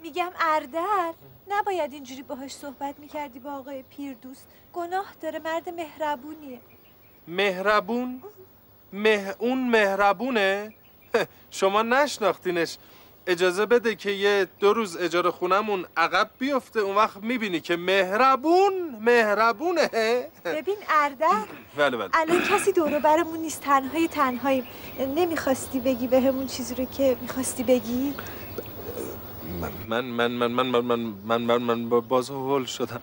میگم اردر نباید اینجوری باهاش صحبت می‌کردی با آقای پیردوست. گناه داره مرد مهربونیه. مهربون؟ مه... اون مهربونه؟ شما نشناختینش. اجازه بده که یه دو روز اجاره خونمون عقب بیفته. اون وقت می‌بینی که مهربون مهربونه. ببین اردر بله بله. الان کسی دورو برمون نیست. تنهای تنهاییم نمی‌خواستی بگی به همون چیزی رو که می‌خواستی بگی؟ من من من من من من من من من با- باز هول شدم.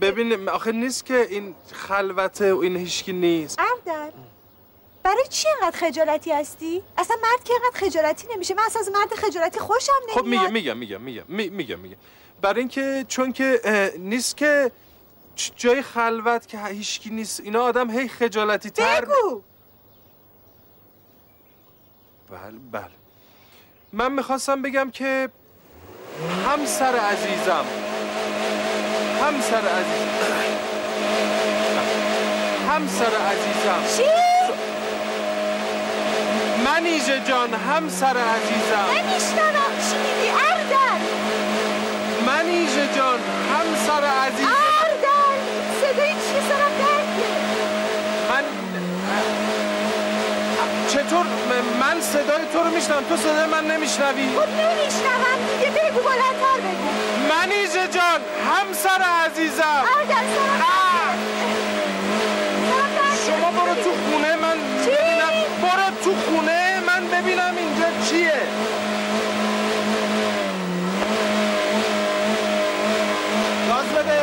ببین آخه نیست که این خلوته و این هیچکی نیست. اردر برای چی انقدر خجالتی هستی؟ اصلا مرد که انقدر خجالتی نمیشه. من اصلا از مرد خجالتی خوشم خب نمیاد. میگم میگم میگم می- میگم میگم. برای اینکه چون که نیست که جای خلوت که هیچکی نیست اینا آدم هی خجالتی تر بگو! بله بله. من می‌خواستم بگم که همسر عزیزم. همسر عزیزم. همسر عزیزم. چی؟ منیژه جان همسر عزیزم. نمیشنوم چی میگی اردن منیژه جان همسر عزیزم اردن صدای چی سرم درد گرفت. من چطور م- من صدای تو رو میشنم تو صدای من نمیشنوی. خب نمیشنوم دیگه. بگو بلندتر بگو. منیژه جان همسر عزیزم. شما برو تو خونه من چی؟ ببینم. برو تو خونه من ببینم اینجا چیه. گاز بده.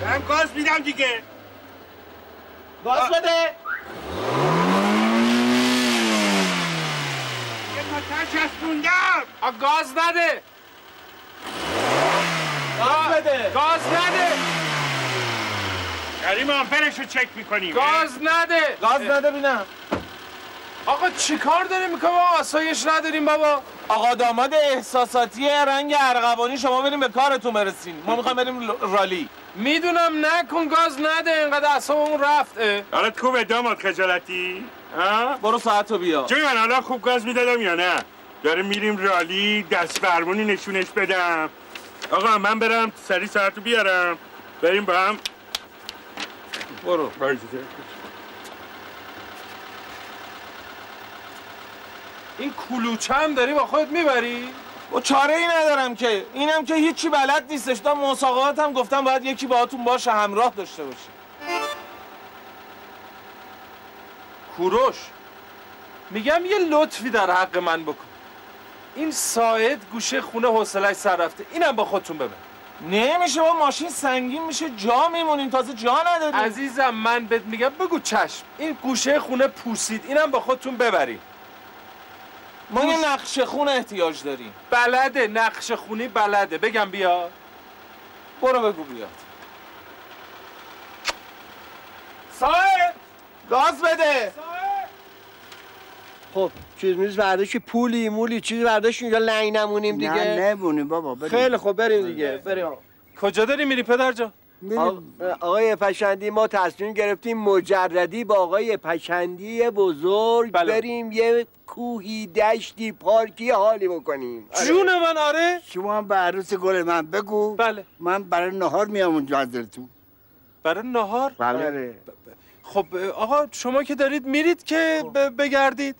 دارم گاز میدم دیگه. گاز بده. یه متر چسبوندم آ، گاز نده. گاز بده. گاز نده. داریم آمپرش رو چک می‌کنیم. گاز نده. گاز نده بینم. آقا چیکار داریم می‌کنم آسایش نداریم بابا. آقا داماد احساساتی رنگ ارغوانی شما بریم به کارتون برسین. ما می‌خوایم بریم رالی. می‌دونم نکن گاز نده اینقدر اصابمون رفت اه. حالت خوبه داماد خجالتی. ها؟ برو ساعتو بیا. جوی من حالا خوب گاز می‌دادم یا نه؟ داره میریم رالی دست فرمونی نشونش بدم. آقا من برم سری ساعتو بیارم. بریم با هم. برو. این کلوچه هم داری با خودت می‌بری؟ و چاره ای ندارم که. اینم که هیچی بلد نیستش. تا مسابقات هم گفتم باید یکی باهاتون باشه همراه داشته باشه. کوروش میگم یه لطفی در حق من بکن. این ساعد گوشه خونه حوصلش سر رفته. اینم با خودتون ببر. نمیشه با ماشین سنگین میشه. جا میمونیم. تازه جا نداریم. عزیزم من بهت میگم بگو چشم. این گوشه خونه پوسید. اینم با خودتون ببرید. ما یه نقش خون احتیاج داریم. بلده نقش خونی بلده. بگم بیا. برو بگو بیاد. ساعد گاز بده! خب چیز میز برداشت پولی مولی چیزی برداشت اینجا لنگ نمونیم دیگه. نه نمونیم بابا بریم. خیلی خب بریم دیگه بریم. کجا داری میری پدر جان؟ آ- آقای پشندی ما تصمیم گرفتیم مجردی با آقای پشندی بزرگ بله. بریم یه کوهی دشتی پارکی حالی بکنیم. آره. جون من آره؟ شما هم به عروس گل من بگو. بله. من برای نهار میام اونجا حضرتون برای نهار؟ بله. خب آقا شما که دارید میرید که ب- بگردید.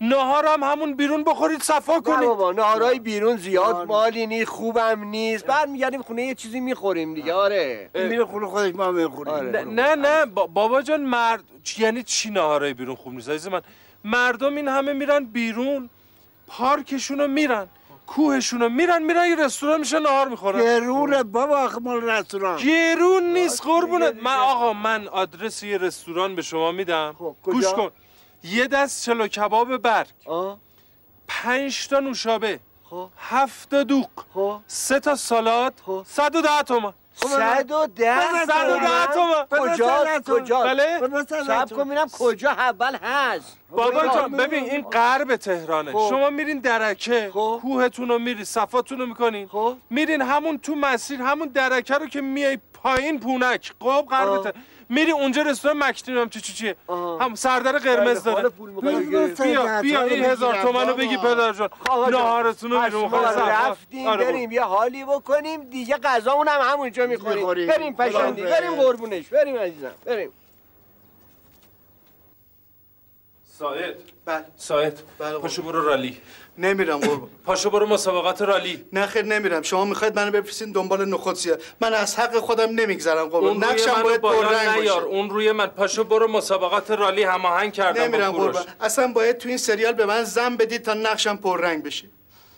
نهار هم همون بیرون بخورید صفا نه کنید. بابا نهارای بیرون زیاد مالی نیست خوبم نیست. بعد میگردیم خونه یه چیزی می‌خوریم دیگه آره. میره خونه خودش ما می‌خوریم. آره. نه نه, نه با- بابا جان مرد. یعنی چی نهارای بیرون خوب نیست؟ عزیز من مردم این همه میرن بیرون پارکشونو میرن کوهشونو میرن میرن یه رستوران میشه نهار می‌خورن. گرونه بابا مال رستوران. گرون نیست قربونت من آقا من آدرس یه رستوران به شما میدم. خب، گوش؟ کن. یه دست چلو کباب برگ. آه. پنج تا نوشابه. خب. هفت تا دوغ خب. سه تا سالاد. خب. صد و ده تومن صد و ده صد و ده تومن کجا کجا بله. سب کن ببینم کجا اول هست. بابا جان ببین این غرب تهرانه. خب. شما میرین درکه خب. کوهتون رو میری صفاتون رو می‌کنین. خب. میرین همون تو مسیر همون درکه رو که میای پایین پونک. قب قربته میری اونجا رستوران مکتیم هم چی چی. چیه آه. هم سردر قرمز داره. بیا بیا این هزار تومنو بگی پدر جان. نهارتون رو خواهد رفتیم آره، بریم. یه حالی بکنیم. دیگه غذامون هم همونجا می‌خوریم. بریم پشندی بریم قربونش. بریم عزیزم. بریم. ساعد. بله. ساعد. بله پاشو برو رالی. نمیرم قربان. پاشو برو مسابقات رالی. نه خیر نمیرم. شما می‌خواید منو بفرستین دنبال نخودسیه. من از حق خودم نمیگذرم قربان. نقشم باید پررنگ نیار باشه. اون روی من. پاشو برو مسابقات رالی. هماهنگ کردم نمیرم. قربان. اصلا باید تو این سریال به من زن بدید تا نقشم پررنگ بشه.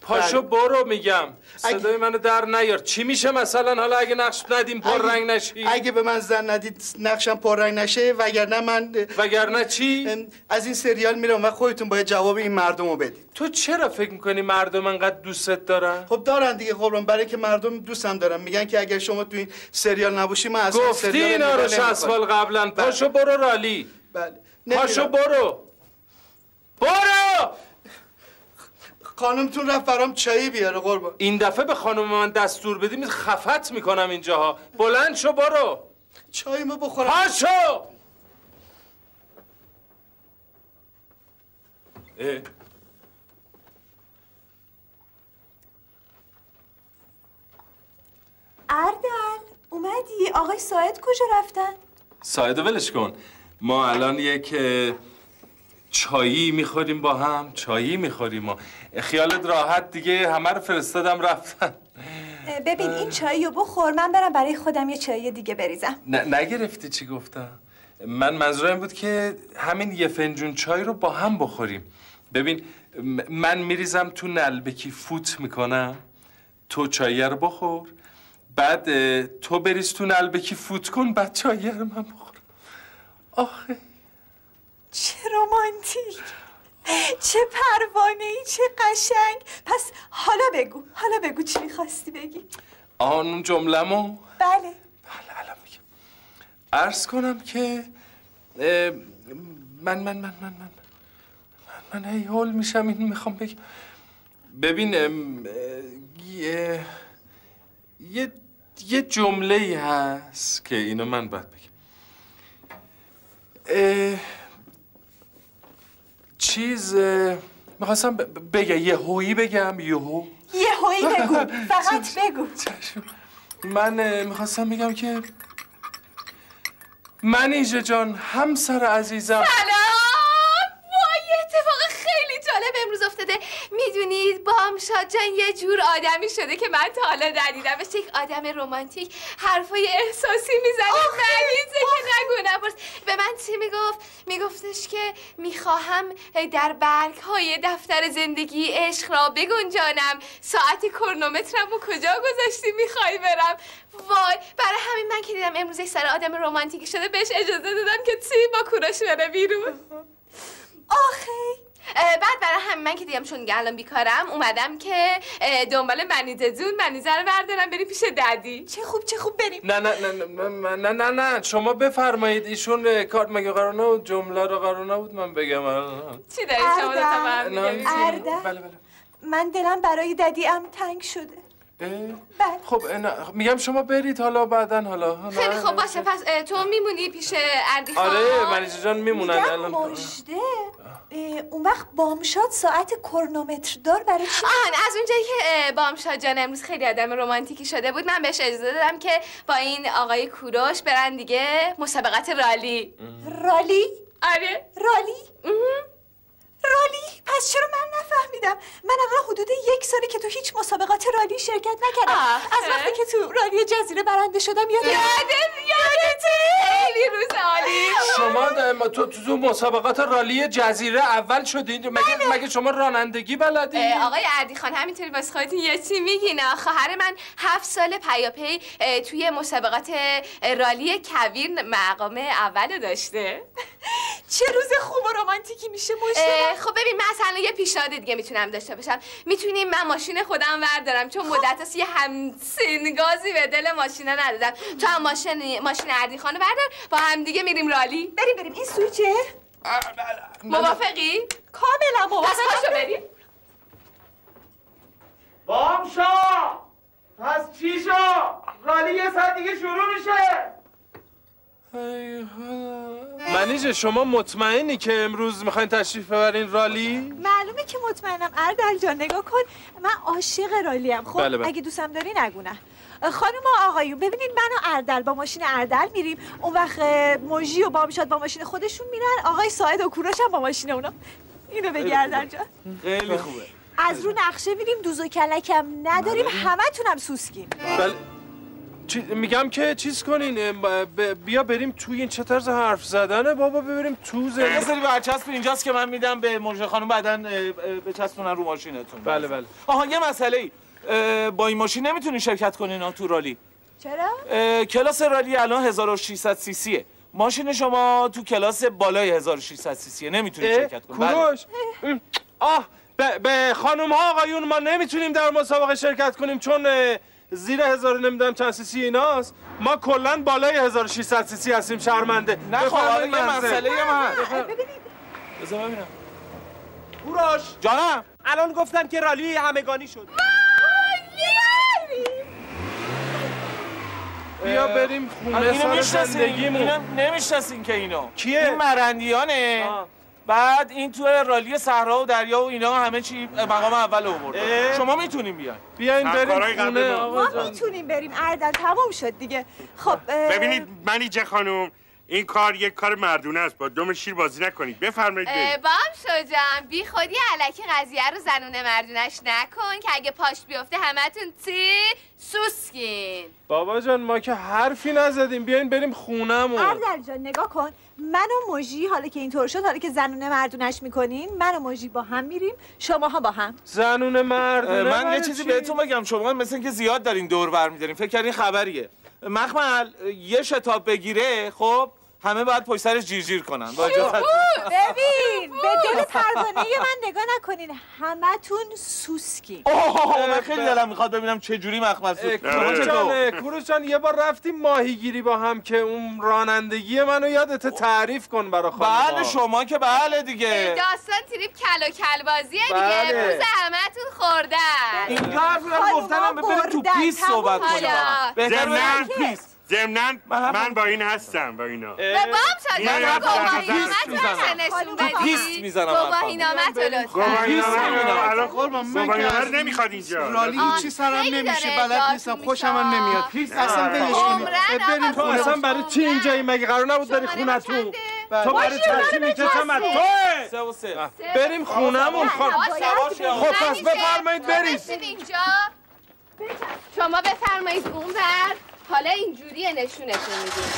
پاشو برو میگم. اگه- صدای منو در نیار. چی میشه مثلا؟ حالا اگه نقش ندیم پر اگه- رنگ نشی. اگه به من زن ندید نقشم پررنگ نشه وگرنه من وگرنه چی؟ از این سریال میرم و خودتون باید جواب این مردم رو بدید. تو چرا فکر می‌کنی مردم انقدر دوستت دارن؟ خب دارن دیگه قربان. برای که مردم دوستم دارن. میگن که اگر شما تو این سریال نباشی من اصلا گفتی سریال اینا رو نگاه 60 نمی‌کنم. سال قبلا پاشو برو رالی. بله. پاشو. برو. برو! خانمتون رفت برام چایی بیاره قربان. این دفعه به خانم من دستور بدی می خفت می‌کنم اینجاها. بلند شو برو. چای ما بخورم. پاشو اه. اردل اومدی؟ آقای ساعد کجا رفتن؟ سایده ولش کن. ما الان یک چایی می‌خوریم با هم چایی می‌خوریم ما خیالت راحت دیگه همه رو فرستادم رفتن ببین این چایی رو بخور من برم برای خودم یه چایی دیگه بریزم. ن- نگرفتی چی گفتم؟ من منظورم بود که همین یه فنجون چای رو با هم بخوریم. ببین من میریزم تو نلبکی فوت می‌کنم تو چایه رو بخور بعد تو بریز تو نلبکی فوت کن بعد چایه رو من بخورم. آخه. چه رومانتیک چه پروانه ای چه قشنگ. پس حالا بگو حالا بگو چی می‌خواستی بگی. آن اون جملمو بله. بله الان میگم. عرض کنم که من من من من من من من هی هول میشم این می‌خوام بگم. ببین ام، اه، یه یه یه جمله ای هست که اینو من باید بگم. چیز می‌خواستم ب- بگم یه هویی بگم یهو یه هایی بگو فقط بگو. من می‌خواستم بگم که منیژه جان همسر عزیزم. سلام وای یه اتفاق خیلی جالب امروز افتاده بامشاد جان یه جور آدمی شده که من تا حالا ندیدمش یک آدم رمانتیک. حرفای احساسی می‌زنه. مریضه که نگو نپرس. به من چی می‌گفت؟ میگفتش که می‌خواهم در برگ های دفتر زندگی عشق را بگنجانم. ساعت کرونومترم و کجا گذاشتی؟ می‌خوای برم. وای برای همین من که دیدم امروز یک سر آدم رمانتیکی شده بهش اجازه دادم که چی با کوروش بره بیرون. آخه. بعد برای همین من که دیدم چون دیگه الان بیکارم اومدم که دنبال منیزه جون منیزه رو بردارم بریم پیش ددی چه خوب چه خوب بریم. نه نه نه نه نه نه نه. شما بفرمایید ایشون اه، کار مگه قرار نبود؟ جمله رو قرار نبود من بگم. الان. چی داری؟ شما نه، می‌گید؟ اردن. بله بله. من دلم برای ددیم تنگ شده؟ بله. خب میگم شما برید حالا بعدا حالا. خیلی خب باشه. پس تو میمونی پیش اردی آره منیژه جان میمونن الان مژده. اه، اون وقت بامشاد ساعت کرونومتر دار برای چی آهان از اونجایی که بامشاد جان امروز خیلی آدم رمانتیکی شده بود من بهش اجازه دادم که با این آقای کوروش برن دیگه مسابقات رالی. رالی؟ آره. رالی. رالی پس چرا من نفهمیدم؟ من الان حدود یک ساله که تو هیچ مسابقات رالی شرکت نکردم. از وقتی که تو رالی جزیره برنده شدم یادم یادت یادته خیلی روز عالی. شما اه، تو تو مسابقات رالی جزیره اول شدین. مگه مگه شما رانندگی بلدی؟ آقای اردی خان همینطوری واسه خودتون یه چی میگین؟ خواهر من هفت سال پیاپی توی مسابقات رالی کویر مقام اول داشته. چه روز خوب و رمانتیکی میشه اه، خب ببین من اصلا یه پیشنهاد دیگه می‌تونم داشته باشم. می‌تونیم من ماشین خودم بردارم چون مدت است یه همسین گازی به دل ماشینا ندادم. تو هم ماشین ماشین اردی خانو بردار با هم دیگه میریم رالی. بریم بریم. این سویچه؟ موافقی؟ کاملا پس موافقم پاشو بریم. بامشا پس چی شد؟ رالی رالی یه ساعت دیگه شروع میشه. منیجه شما مطمئنی که امروز می‌خواین تشریف ببرین رالی؟ معلومه که مطمئنم. اردل جان نگاه کن. من عاشق رالیم خب بله، بله. اگه دوستم داری نگو نه. خانم و آقایون ببینید من و اردل با ماشین اردل میریم. اون وقت موجی و بامشاد با ماشین خودشون میرن. آقای ساعد و کوروش هم با ماشین اونا. اینو بگی اردل جان. خیلی خوبه. از رو نقشه میریم. دوز و کلکم نداریم. همه تونم سوسکیم. بله. چی- میگم که چیز کنین ب- بیا بریم توی این چه طرز حرف زدنه بابا ببریم تو یه زندگی سری برچسب اینجاست که من میدم به مرژه خانم بعدا بچسبونن رو ماشینتون. بله بله. آها یه مسئله ای. با این ماشین نمی‌تونین شرکت کنین تو رالی. چرا؟ کلاس رالی الان 1600 سی سیه. ماشین شما تو کلاس بالای 1600 سی سیه. نمی‌تونید اه، شرکت کنید بله. کوروش. آه به, خانم ها آقایون ما نمی‌تونیم در مسابقه شرکت کنیم چون زیر هزار نمی‌دونم چند سیسی ایناست. ما کلا بالای 1600 سیسی هستیم شرمنده. نه خب حالا بفرمایید یه. مسئله من ببینید. بذار ببینم. کوروش! جانم! الان گفتن که رالی همگانی شد. بیا بریم خونه سر زندگیمون. اینو نمی‌شناسین که اینو. کیه؟ این مرندیانه. آه. بعد این تو رالی صحرا و دریا و اینا همه چی مقام اول آورده. شما می‌تونین بیاین. بیاین بریم خونه ما. می‌تونیم بریم. اردل تمام شد دیگه. خب ببینید منیجه خانم این کار یک کار مردونه است. با دم شیر بازی نکنید. بفرمایید بام شجاعم بی خودی علکی قضیه رو زنونه مردونش نکن که اگه پاش بیفته همتون تی سوسکین. بابا جان ما که حرفی نزدیم. بیاین بریم خونهمون. اردل جان نگاه کن. من و موجی حالا که اینطور شد حالا که زنونه مردونش می‌کنین من و موجی با هم میریم شماها با هم. زنون مردونه من یه چیزی چی؟ بهتون بگم شما مثل اینکه زیاد دارین دور برمیدارین فکر کردین خبریه. مخمل یه شتاب بگیره خب؟ همه باید پشت سرش جیرجیر کنن. با اجازت. ببین به دل پروانه من نگاه نکنین. همتون سوسکین. اوه من خیلی دلم می‌خواد ببینم چه جوری سود کوروش. جان اه، کوروش جان یه بار رفتیم ماهیگیری با هم که اون رانندگی منو یادت تعریف کن برا خانم بله شما که بله دیگه. داستان تریپ کل و کل بازیه بله. دیگه پوز همتون خوردن اینجا حرفی دارم خانوما گفتنم بریم تو تموم صحبت کنیم حالا. بهتر پیست ضمناً من- من با این هستم با اینا. به بام می‌زنم. نشون خانوما پیست بدی می‌زنم گواهی حرفم. نامت رو لطفا. گواهینامه الان قربان من نمی‌خواد اینجا. رالی آه، هیچی سرم نمیشه؟ بلد نیستم. خوشم هم نمیاد. اصلا. ولش کنید. عمرن بریم تو خونه. اصلا برای چی اینجایی مگه قرار نبود شماره خونتون؟ چنده؟ تو برای چی می‌کشم از توه. سه و سه. بریم خونهمون. خان باشه. خب پس. بفرمایید تو اینجا. شما بفرمایید اون بر حالا اینجوریه نشونتون میدیم.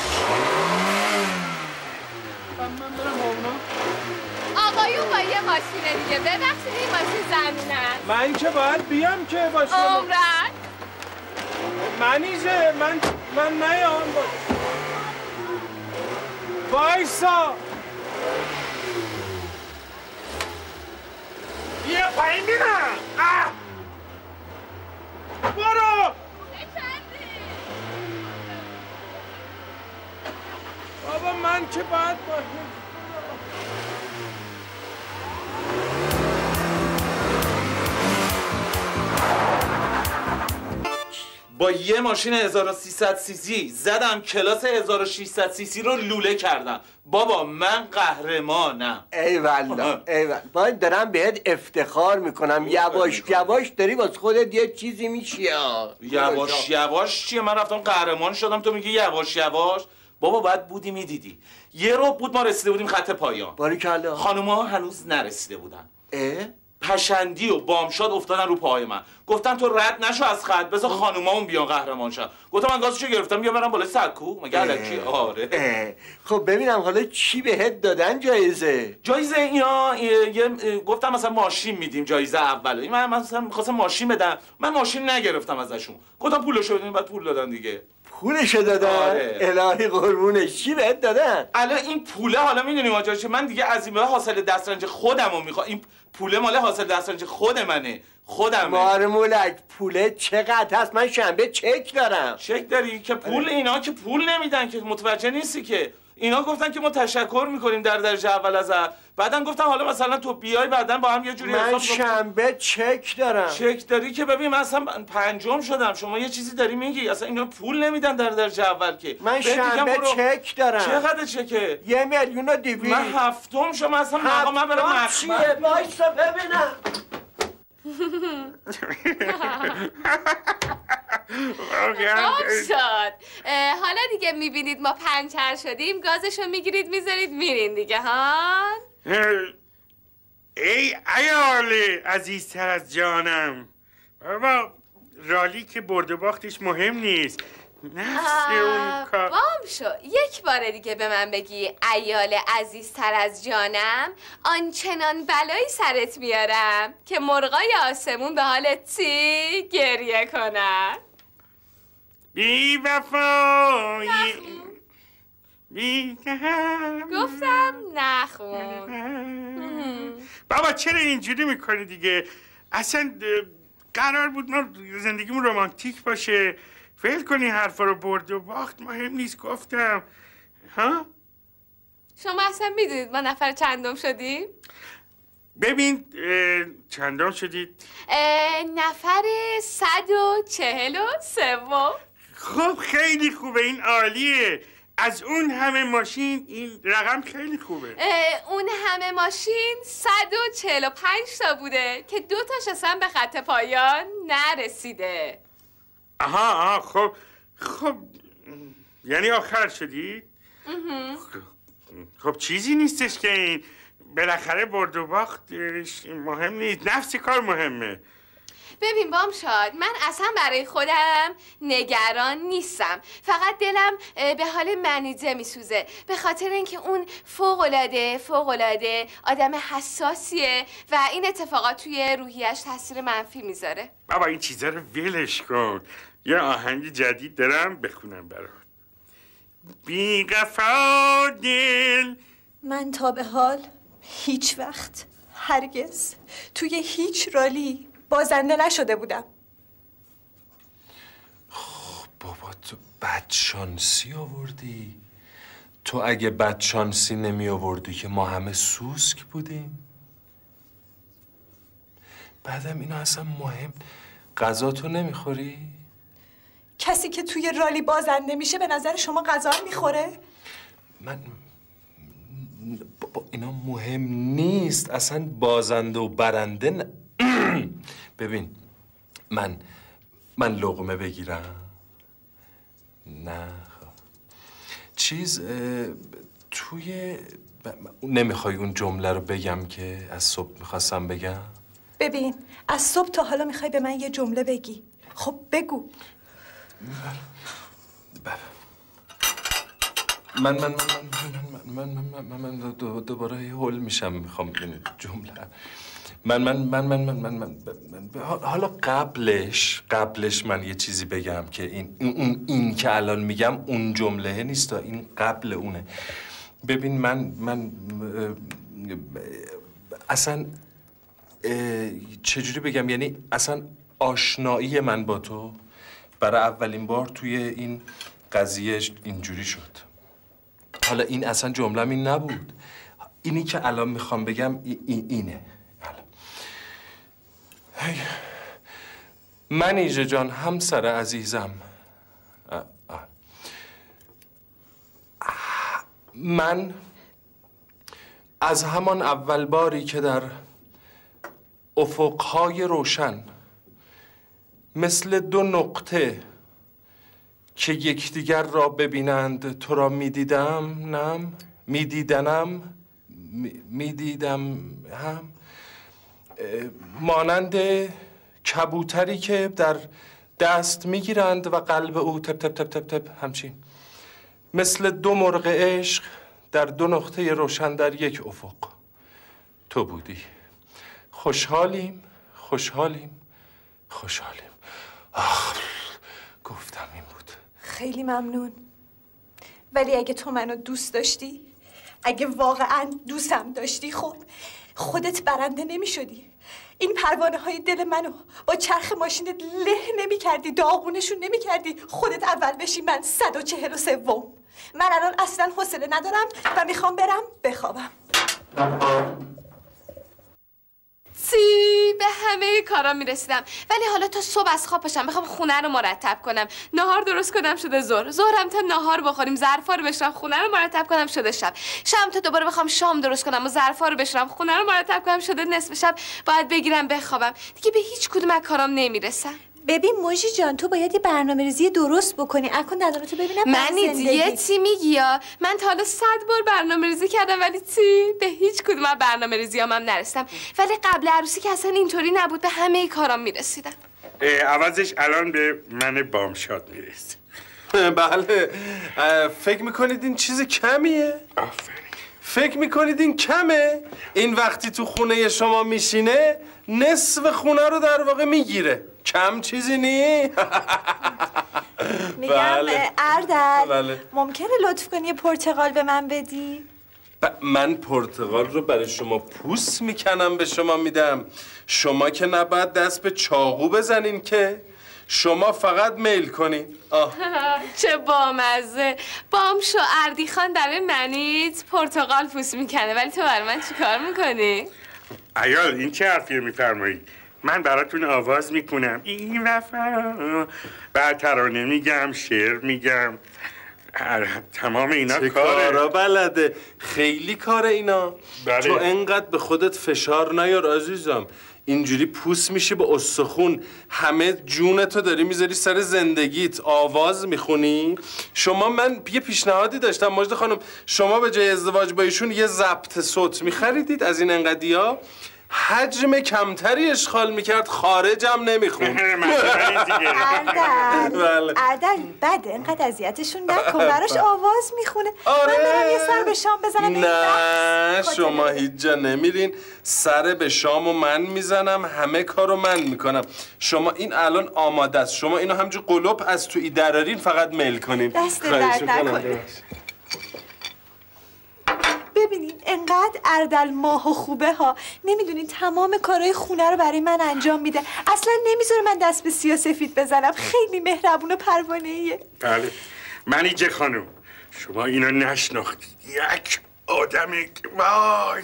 آقایون با یه ماشین دیگه. ببخشید این ماشین زنونه است. من که باید بیام که با شما. عمرن منیژه من من نیام. با... وایسا. یه پایین اه! برو. بابا من که باید با با یه ماشین 1300 سی سی زدم کلاس 1600 سی سی رو لوله کردم. بابا من قهرمانم. ای والله ای والله. باید دارم بهت افتخار می‌کنم. یواش یواش داری واسه خودت یه چیزی میشی. یواش یواش چیه؟ من رفتم قهرمان شدم. تو میگی یواش یواش؟ بابا باید بودی می‌دیدی. یه رو بود ما رسیده بودیم خط پایان. باریکلا. خانوما هنوز نرسیده بودن. اه؟ پشندی و بامشاد افتادن رو پای من. گفتن تو رد نشو از خط بذار خانومامون بیان قهرمان شن. گفتم من گازشو گرفتم بیا برم بالای سکو. مگه الکی؟ آره. اه. خب ببینم حالا چی بهت دادن جایزه؟ جایزه اینا یه- گفتم مثلا ماشین میدیم جایزه اول. من مثلا می‌خواستم ماشین بدم. من ماشین نگرفتم ازشون. گفتم پولشو بدین بعد پول دادن دیگه. پولشو دادن؟ آره. الهی قربونش. چی بهت دادن؟ الان این پوله حالا می‌دونی ماجرا چیه؟ من دیگه از این حاصل دسترنج خودم رو می‌خوام. این پوله مال حاصل دسترنج خود منه. خودمه. مار مولک پوله چقدر هست؟ من شنبه چک دارم. چک داری؟ که پول اینا که پول نمیدن که متوجه نیستی که اینا گفتن که ما تشکر می‌کنیم در درجه اول ازت بعدم گفتم حالا مثلا تو بیای بعدا با هم یه جوری من. شنبه چک دارم. چک داری که ببین من اصلا پنجم شدم. شما یه چیزی داری میگی؟ اصلا اینا پول نمیدن در درجه اول که. من شنبه برو. چک دارم. چقدر چکه؟ یه میلیون و دیویست من هفتم شما اصلا آقا من برم مخمل ببینم. شد. حالا دیگه می‌بینید ما پنچر شدیم گازشو می‌گیرید می‌ذارید میرین دیگه ها؟ ای ایاله عزیزتر از جانم. بابا رالی که برد و باختش مهم نیست. نفس اون کار. بام شو. یک بار دیگه به من بگی ایال عزیزتر از جانم آنچنان بلایی سرت میارم که مرغای آسمون به حالت چی گریه کنن. بی وفایی. بی گفتم نخون. بابا چرا اینجوری می‌کنی دیگه؟ اصلا قرار بود ما زندگیمون رمانتیک باشه. فیل کنی حرفا رو برد و باخت مهم نیست گفتم. ها؟ شما اصلا می‌دونید ما نفر چندم شدیم؟ ببین چندم شدید؟ نفر صد و چهل و سوم. خب خیلی خوبه این عالیه. از اون همه ماشین این رقم خیلی خوبه. اون همه ماشین 145 تا بوده که دو تاش اصلا به خط پایان نرسیده. آها آها خب خب یعنی آخر شدید خب چیزی نیستش که این بالاخره برد و باختش مهم نیست. نفس کار مهمه. ببین بام شاد من اصلا برای خودم نگران نیستم. فقط دلم به حال منیزه میسوزه. به خاطر اینکه اون فوقلاده فوقلاده آدم حساسیه و این اتفاقات توی روحیش تاثیر منفی می‌ذاره. بابا این چیزا رو ولش کن. یه آهنگ جدید دارم بخونم برات. بی قفا دل. من تا به حال هیچ وقت هرگز توی هیچ رالی بازنده نشده بودم. بابا تو بدشانسی آوردی؟ تو اگه بدشانسی نمی آوردی که ما همه سوسک بودیم؟ بعدم اینا اصلا مهم غذا تو نمی‌خوری؟ کسی که توی رالی بازنده میشه به نظر شما غذا می‌خوره؟ من بابا اینا مهم نیست. اصلا بازنده و برنده ن... ببین من من لقمه بگیرم. نه خب. چیز توی ب- نمی‌خوای اون جمله رو بگم که از صبح می‌خواستم بگم؟ ببین از صبح تا حالا می‌خوای به من یه جمله بگی. خب بگو. من من من من من من من من من دو- دوباره هول میشم می‌خوام این جمله من من من من من من من حالا قبلش قبلش من یه چیزی بگم که این اون این که الان میگم اون جمله نیست این قبل اونه ببین من من اصلا چجوری بگم یعنی اصلا آشنایی من با تو برای اولین بار توی این قضیه اینجوری شد. حالا این اصلا جملم این نبود. اینی که الان می‌خوام بگم ای- ای- اینه. من ایجا جان همسر عزیزم. من از همان اول باری که در افقهای روشن مثل دو نقطه که یکدیگر را ببینند. تو را می‌دیدم نم میدیدنم می- می‌دیدم هم. مانند کبوتری که در دست می‌گیرند و قلب او تپ تپ تپ تپ تپ همچین. مثل دو مرغ عشق در دو نقطه روشن در یک افق. تو بودی. خوشحالیم خوشحالیم خوشحالیم. آخ گفتم این بود. خیلی ممنون. ولی اگه تو منو دوست داشتی اگه واقعا دوستم داشتی خب خودت برنده نمی شدی این پروانه های دل منو با چرخ ماشینت له نمی کردی داغونشون نمی کردی خودت اول بشی من صد و چهل و سوم. من الان اصلا حوصله ندارم و می‌خوام برم بخوابم. سی به همه کارا می‌رسیدم. ولی حالا تا صبح از خواب پاشم بخوام خونه رو مرتب کنم. نهار درست کنم شده زور زورم تا نهار بخوریم. ظرفا رو بشورم خونه رو مرتب کنم شده شب. شام تا دوباره بخوام شام درست کنم و ظرفا رو بشورم خونه رو مرتب کنم شده نصف شب. باید بگیرم بخوابم. دیگه به هیچ کدوم از کارام نمی‌رسم. ببین موجی جان تو باید یه برنامه ریزی درست بکنی. اکن ندارتو ببینم منی دیگه چی میگی یا؟ من تا حالا صد بار برنامه ریزی کردم ولی چی؟ به هیچ کدوم از برنامه ریزی هم نرسیدم. ولی قبل عروسی که اصلا اینطوری نبود به همه کارام می‌رسیدم. عوضش الان به من بامشاد می‌رسه. بله فکر می‌کنید این چیز کمیه؟ آفرین. فکر می‌کنید این کمه؟ این وقتی تو خونه شما میشینه نصف خونه رو در واقع می‌گیره. کم چیزی نی؟ میگم بله. اردل بله. ممکنه لطف کنی یه پرتقال به من بدی ب- من پرتغال رو برای شما پوست می‌کنم به شما میدم شما که نباید دست به چاقو بزنین که شما فقط میل کنین آه چه بامزه بامشو اردی خان در منیت پرتقال پوست می‌کنه ولی تو برای من چیکار می‌کنی؟ ایال این چه حرفیه میفرمایید من براتون آواز می‌کنم. این وفا بعد ترانه میگم شعر میگم. هر- تمام اینا چه کاره. کارا بلده؟ خیلی کار اینا. بله. تو انقدر به خودت فشار نیار عزیزم. اینجوری پوست میشی به استخون. همه جونتو داری می‌ذاری سر زندگیت. آواز می‌خونی؟ شما من یه پیشنهادی داشتم مجد خانم. شما به جای ازدواج با ایشون یه ضبط صوت میخریدید از این انقدیا. حجم کمتری اشغال می‌کرد خارجم نمیخون مسئله دیگه. اردل بله. اردل بده انقدر اذیتشون نکن براش آواز می‌خونه آره. من برم یه سر به شام بزنم نه. شما. هیچ جا نمیرین سر به شام و من می‌زنم همه کارو من می‌کنم شما این الان آماده است شما اینو همجور قلوب از تو ای درارین فقط میل کنین دست درد می‌کنم. ببینین انقدر اردل ماه و خوبه ها. نمی‌دونین تمام کارهای خونه رو برای من انجام میده. اصلا نمی‌ذاره من دست به سیاسفید بزنم. خیلی مهربون و پروانه ایه بله منیجه خانم. شما اینو نشناختید. یک آدم وای.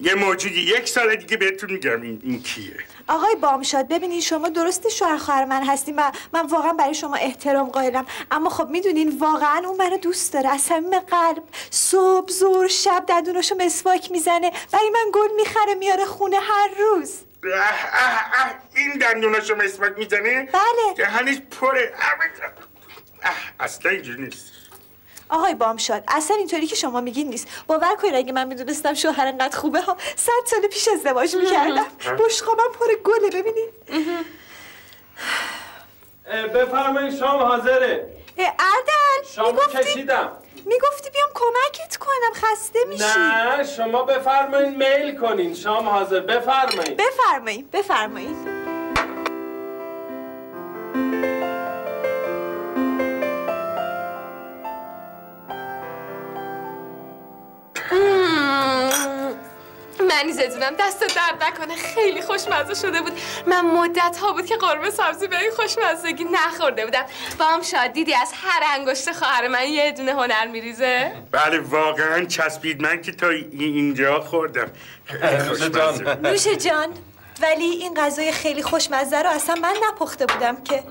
یه موجودی یک سال دیگه بهتون میگم این کیه. آقای بامشاد ببینین شما درست شوهر خواهر من هستیم و من واقعا برای شما احترام قائلم. اما خب می‌دونین واقعا اون منو دوست داره. از صمیم قلب صبح زور شب دندوناشو مسواک می‌زنه. برای من گل می‌خره میاره خونه هر روز. اه اه اه این دندوناشو مسواک می‌زنه بله. دهنش پره. اصلا اینجوری نیست. آقای بامشاد اصلا اینطوری که شما میگین نیست. باور کنید اگه من می‌دونستم شوهر انقدر خوبه ها صد سال پیش ازدواج می‌کردم. بشقابم پر گله ببینید بفرمایید شام حاضره. اردل شامو می‌گفتی کشیدم. می‌گفتی بیام کمکت کنم خسته میشی. نه شما بفرمایید میل کنین. شام حاضر بفرمایید بفرمایید بفرمایید منی زدونم دست درد نکنه. خیلی خوشمزه شده بود. من مدت ها بود که قرمه سبزی به این خوشمزگی نخورده بودم. با هم شاد دیدی از هر انگشت خواهر من یه دونه هنر میریزه. بله واقعا چسبید. من که تا ای- اینجا خوردم. نوش جان. ولی این غذای خیلی خوشمزه رو اصلا من نپخته بودم که.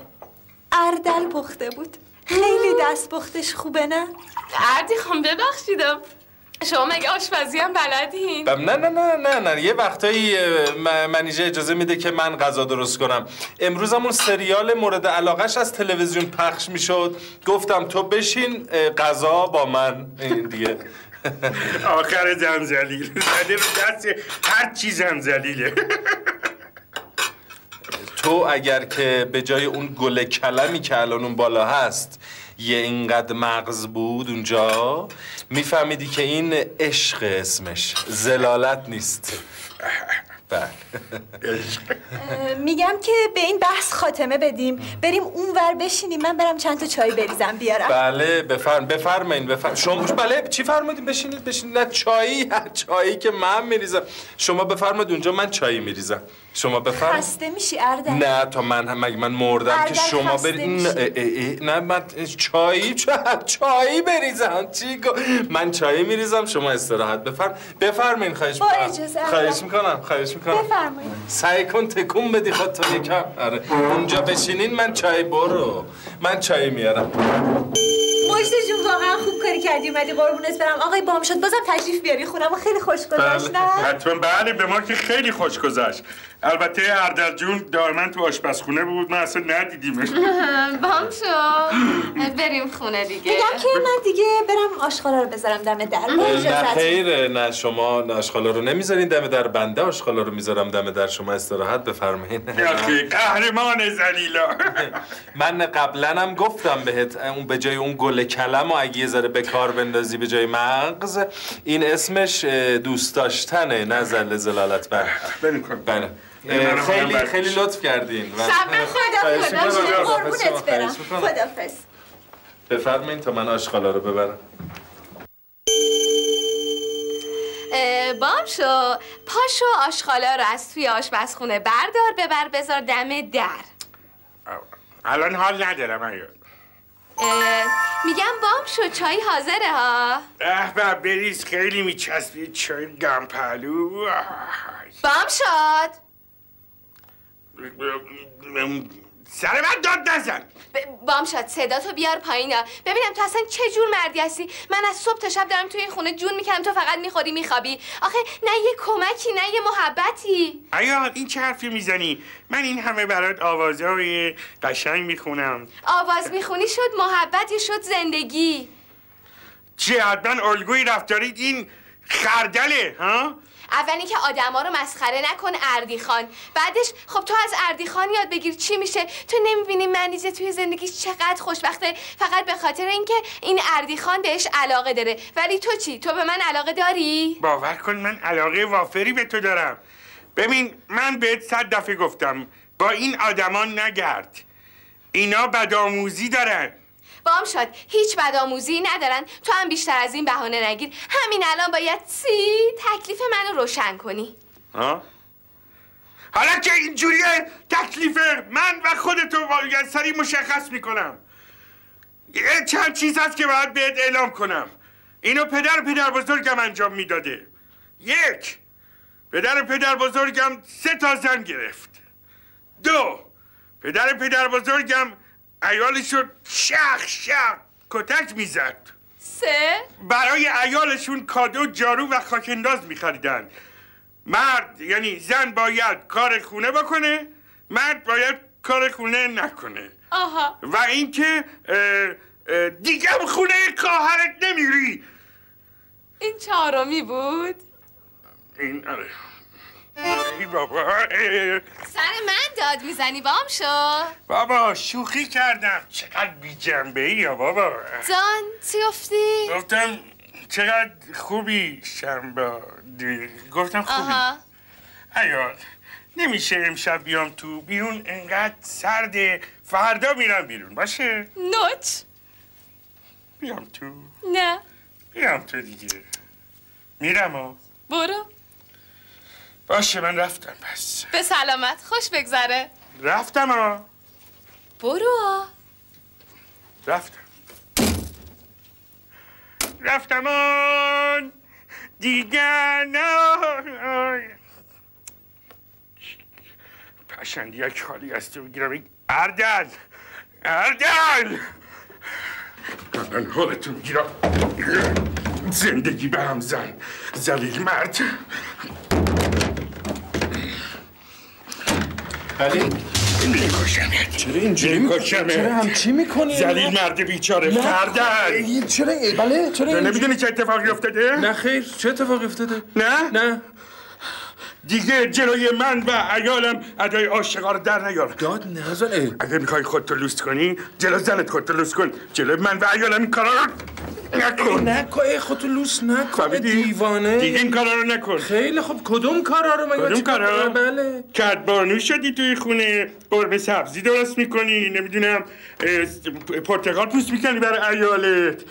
اردل پخته بود. خیلی دست پختش خوبه نه؟ اردی خان ببخشیدم شما مگه آشپزی هم بلدین؟ بم نه نه نه نه نه. یه وقتایی اه، م- منیژه اجازه میده که من غذا درست کنم. امروز همون سریال مورد علاقش از تلویزیون پخش می‌شد. گفتم تو بشین غذا با من. این دیگه. آخر زنزلیل زده به دست هر چی زنزلیله تو اگر که به جای اون گل کلمی که الان اون بالا هست یه اینقدر مغز بود اونجا میفهمیدی که این عشق اسمش زلالت نیست. بله. میگم که به این بحث خاتمه بدیم. بریم اونور بشینیم. من برم چند تا چای بریزم بیارم. بله بفرم بفرمایین بفرم. شما بله چی فرمودین؟ بشینید بشینید. نه چایی چایی که من میریزم. شما بفرمایید اونجا من چایی میریزم. شما بفرمایید خسته میشی اردل نه تا من هم مگه من مردم که شما برید میشی. نه, اه، اه، اه، نه من چایی چا- چایی بریزم. چی گو- من چایی میریزم شما استراحت بفرم. بفرمین خواهش می‌کنم. خواهش می‌کنم خواهش می‌کنم. بفرمایید. سعی کن تکون بدی خودتو یکم. آره. اونجا بشینین من چای برو. من چای میارم. مجد جون واقعا خوب کاری کردی اومدی قربونت برم. آقای بامشاد بازم تشریف بیاری. خونم خیلی خوش گذشت نه حتما. بله به ما که خیلی خوش گذشت. البته اردل جون دائما تو آشپزخونه بود. من اصلا ندیدیمش. بام بریم خونه دیگه. میگم که من دیگه برم آشغالا رو بذارم دم در. نه. خیره. نه شما نه آشغالا رو نمی‌ذارین دم در. بنده آشغالا رو می‌ذارم دم در. شما استراحت بفرمایین. یاخی قهرمان زلیلا. من قبلا هم گفتم بهت اون به جای اون گل کلم و اگه یه ذره به کار بندازی به جای مغز این اسمش دوست داشتنه نه زل زلالت بر بله. منم اه، خیلی خیلی لطف کردین. و- شب خدا خدا. قربونت می‌کنم. برم. خدافز بفرمایین تا من آشغالا رو ببرم. اه، بام شو. پاشو آشغالا رو از توی آشپزخونه بردار ببر بذار دم در. الان حال ندارم اه، میگم بام شو چای حاضره ها به بریز خیلی میچسبی چای گم پهلو بام شد سر من داد نزن. ب- بام شد صدا تو بیار پایین. ببینم تو اصلا چه جور مردی هستی؟ من از صبح تا شب دارم توی این خونه جون می‌کنم تو فقط می‌خوری میخوابی. آخه نه یه کمکی نه یه محبتی. ایار این چه حرفی می‌زنی؟ من این همه برات آوازهای قشنگ می‌خونم. آواز می‌خونی شد محبت یا شد زندگی؟ چه حتما الگوی رفتارید این خردله ها؟ اولی که آدما رو مسخره نکن اردی خان بعدش خب تو از اردی خان یاد بگیر چی میشه؟ تو نمی‌بینی منیزه توی زندگیش چقدر خوشبخته؟ فقط به خاطر اینکه این اردی خان بهش علاقه داره. ولی تو چی؟ تو به من علاقه داری؟ باور کن من علاقه وافری به تو دارم. ببین من بهت صد دفعه گفتم با این آدمان نگرد. اینا بدآموزی دارن. بام شد هیچ بدآموزی ندارن. تو هم بیشتر از این بهانه نگیر. همین الان باید سی تکلیف منو روشن کنی. ها؟ حالا که اینجوریه تکلیف من و خودتو باید سری مشخص می‌کنم. یه چند چیز هست که باید بهت اعلام کنم. اینو پدر پدر بزرگم انجام می‌داده. یک پدر پدر بزرگم سه تا زن گرفت. دو پدر پدر بزرگم ایالشو شخ شخ کتک می‌زد. سه؟ برای ایالشون کادو جارو و خاکنداز میخریدن. مرد یعنی زن باید کار خونه بکنه مرد باید کار خونه نکنه. آها. و اینکه دیگه خونه خواهرت نمیری. این چهارمی بود؟ این آره. بابا سر من داد می‌زنی بام شو. بابا شوخی کردم. چقدر بی جنبه ای یا بابا. جان چی گفتی؟ گفتم چقدر خوبی شنبه گفتم خوبی. آها. ایار نمیشه امشب بیام تو بیرون انقدر سرده فردا میرم بیرون. باشه؟ نوچ. بیام تو. نه. بیام تو دیگه. میرم ها. برو. باشه من رفتم پس. به سلامت خوش بگذره. رفتم ها برو. رفتم. رفتم آن. دیگر نه پشندی یک حالی از تو بگیرم. این اردل اردل من حالتون می‌گیرم زندگی به هم زن. زلیل مرد. ولی میکشمت چرا اینجوری میکشمت چرا همچی می‌کنی؟ زلیل مرد بیچاره. فردل چرا بله چرا؟ نمی‌دونی چه اتفاقی افتاده؟ نه خیر چه اتفاقی افتاده؟ نه؟ نه. دیگه جلوی من و عیالم ادای عاشقا رو در نیار. داد نزن اگه می‌خوای خودتو لوس کنی جلو زنت خودتو لوس کن. جلو من و عیالم این کارا رو نکن. نکن ای خودتو لوس نکن؟ دیوانه. دیگه این کارا رو نکن. خیلی خوب کدوم کارا رو مگه؟ کدوم کارا؟ بله. کدبانو شدی توی خونه قرمه سبزی درست می‌کنی نمی‌دونم پرتقال پوست می‌کنی برای ایالت.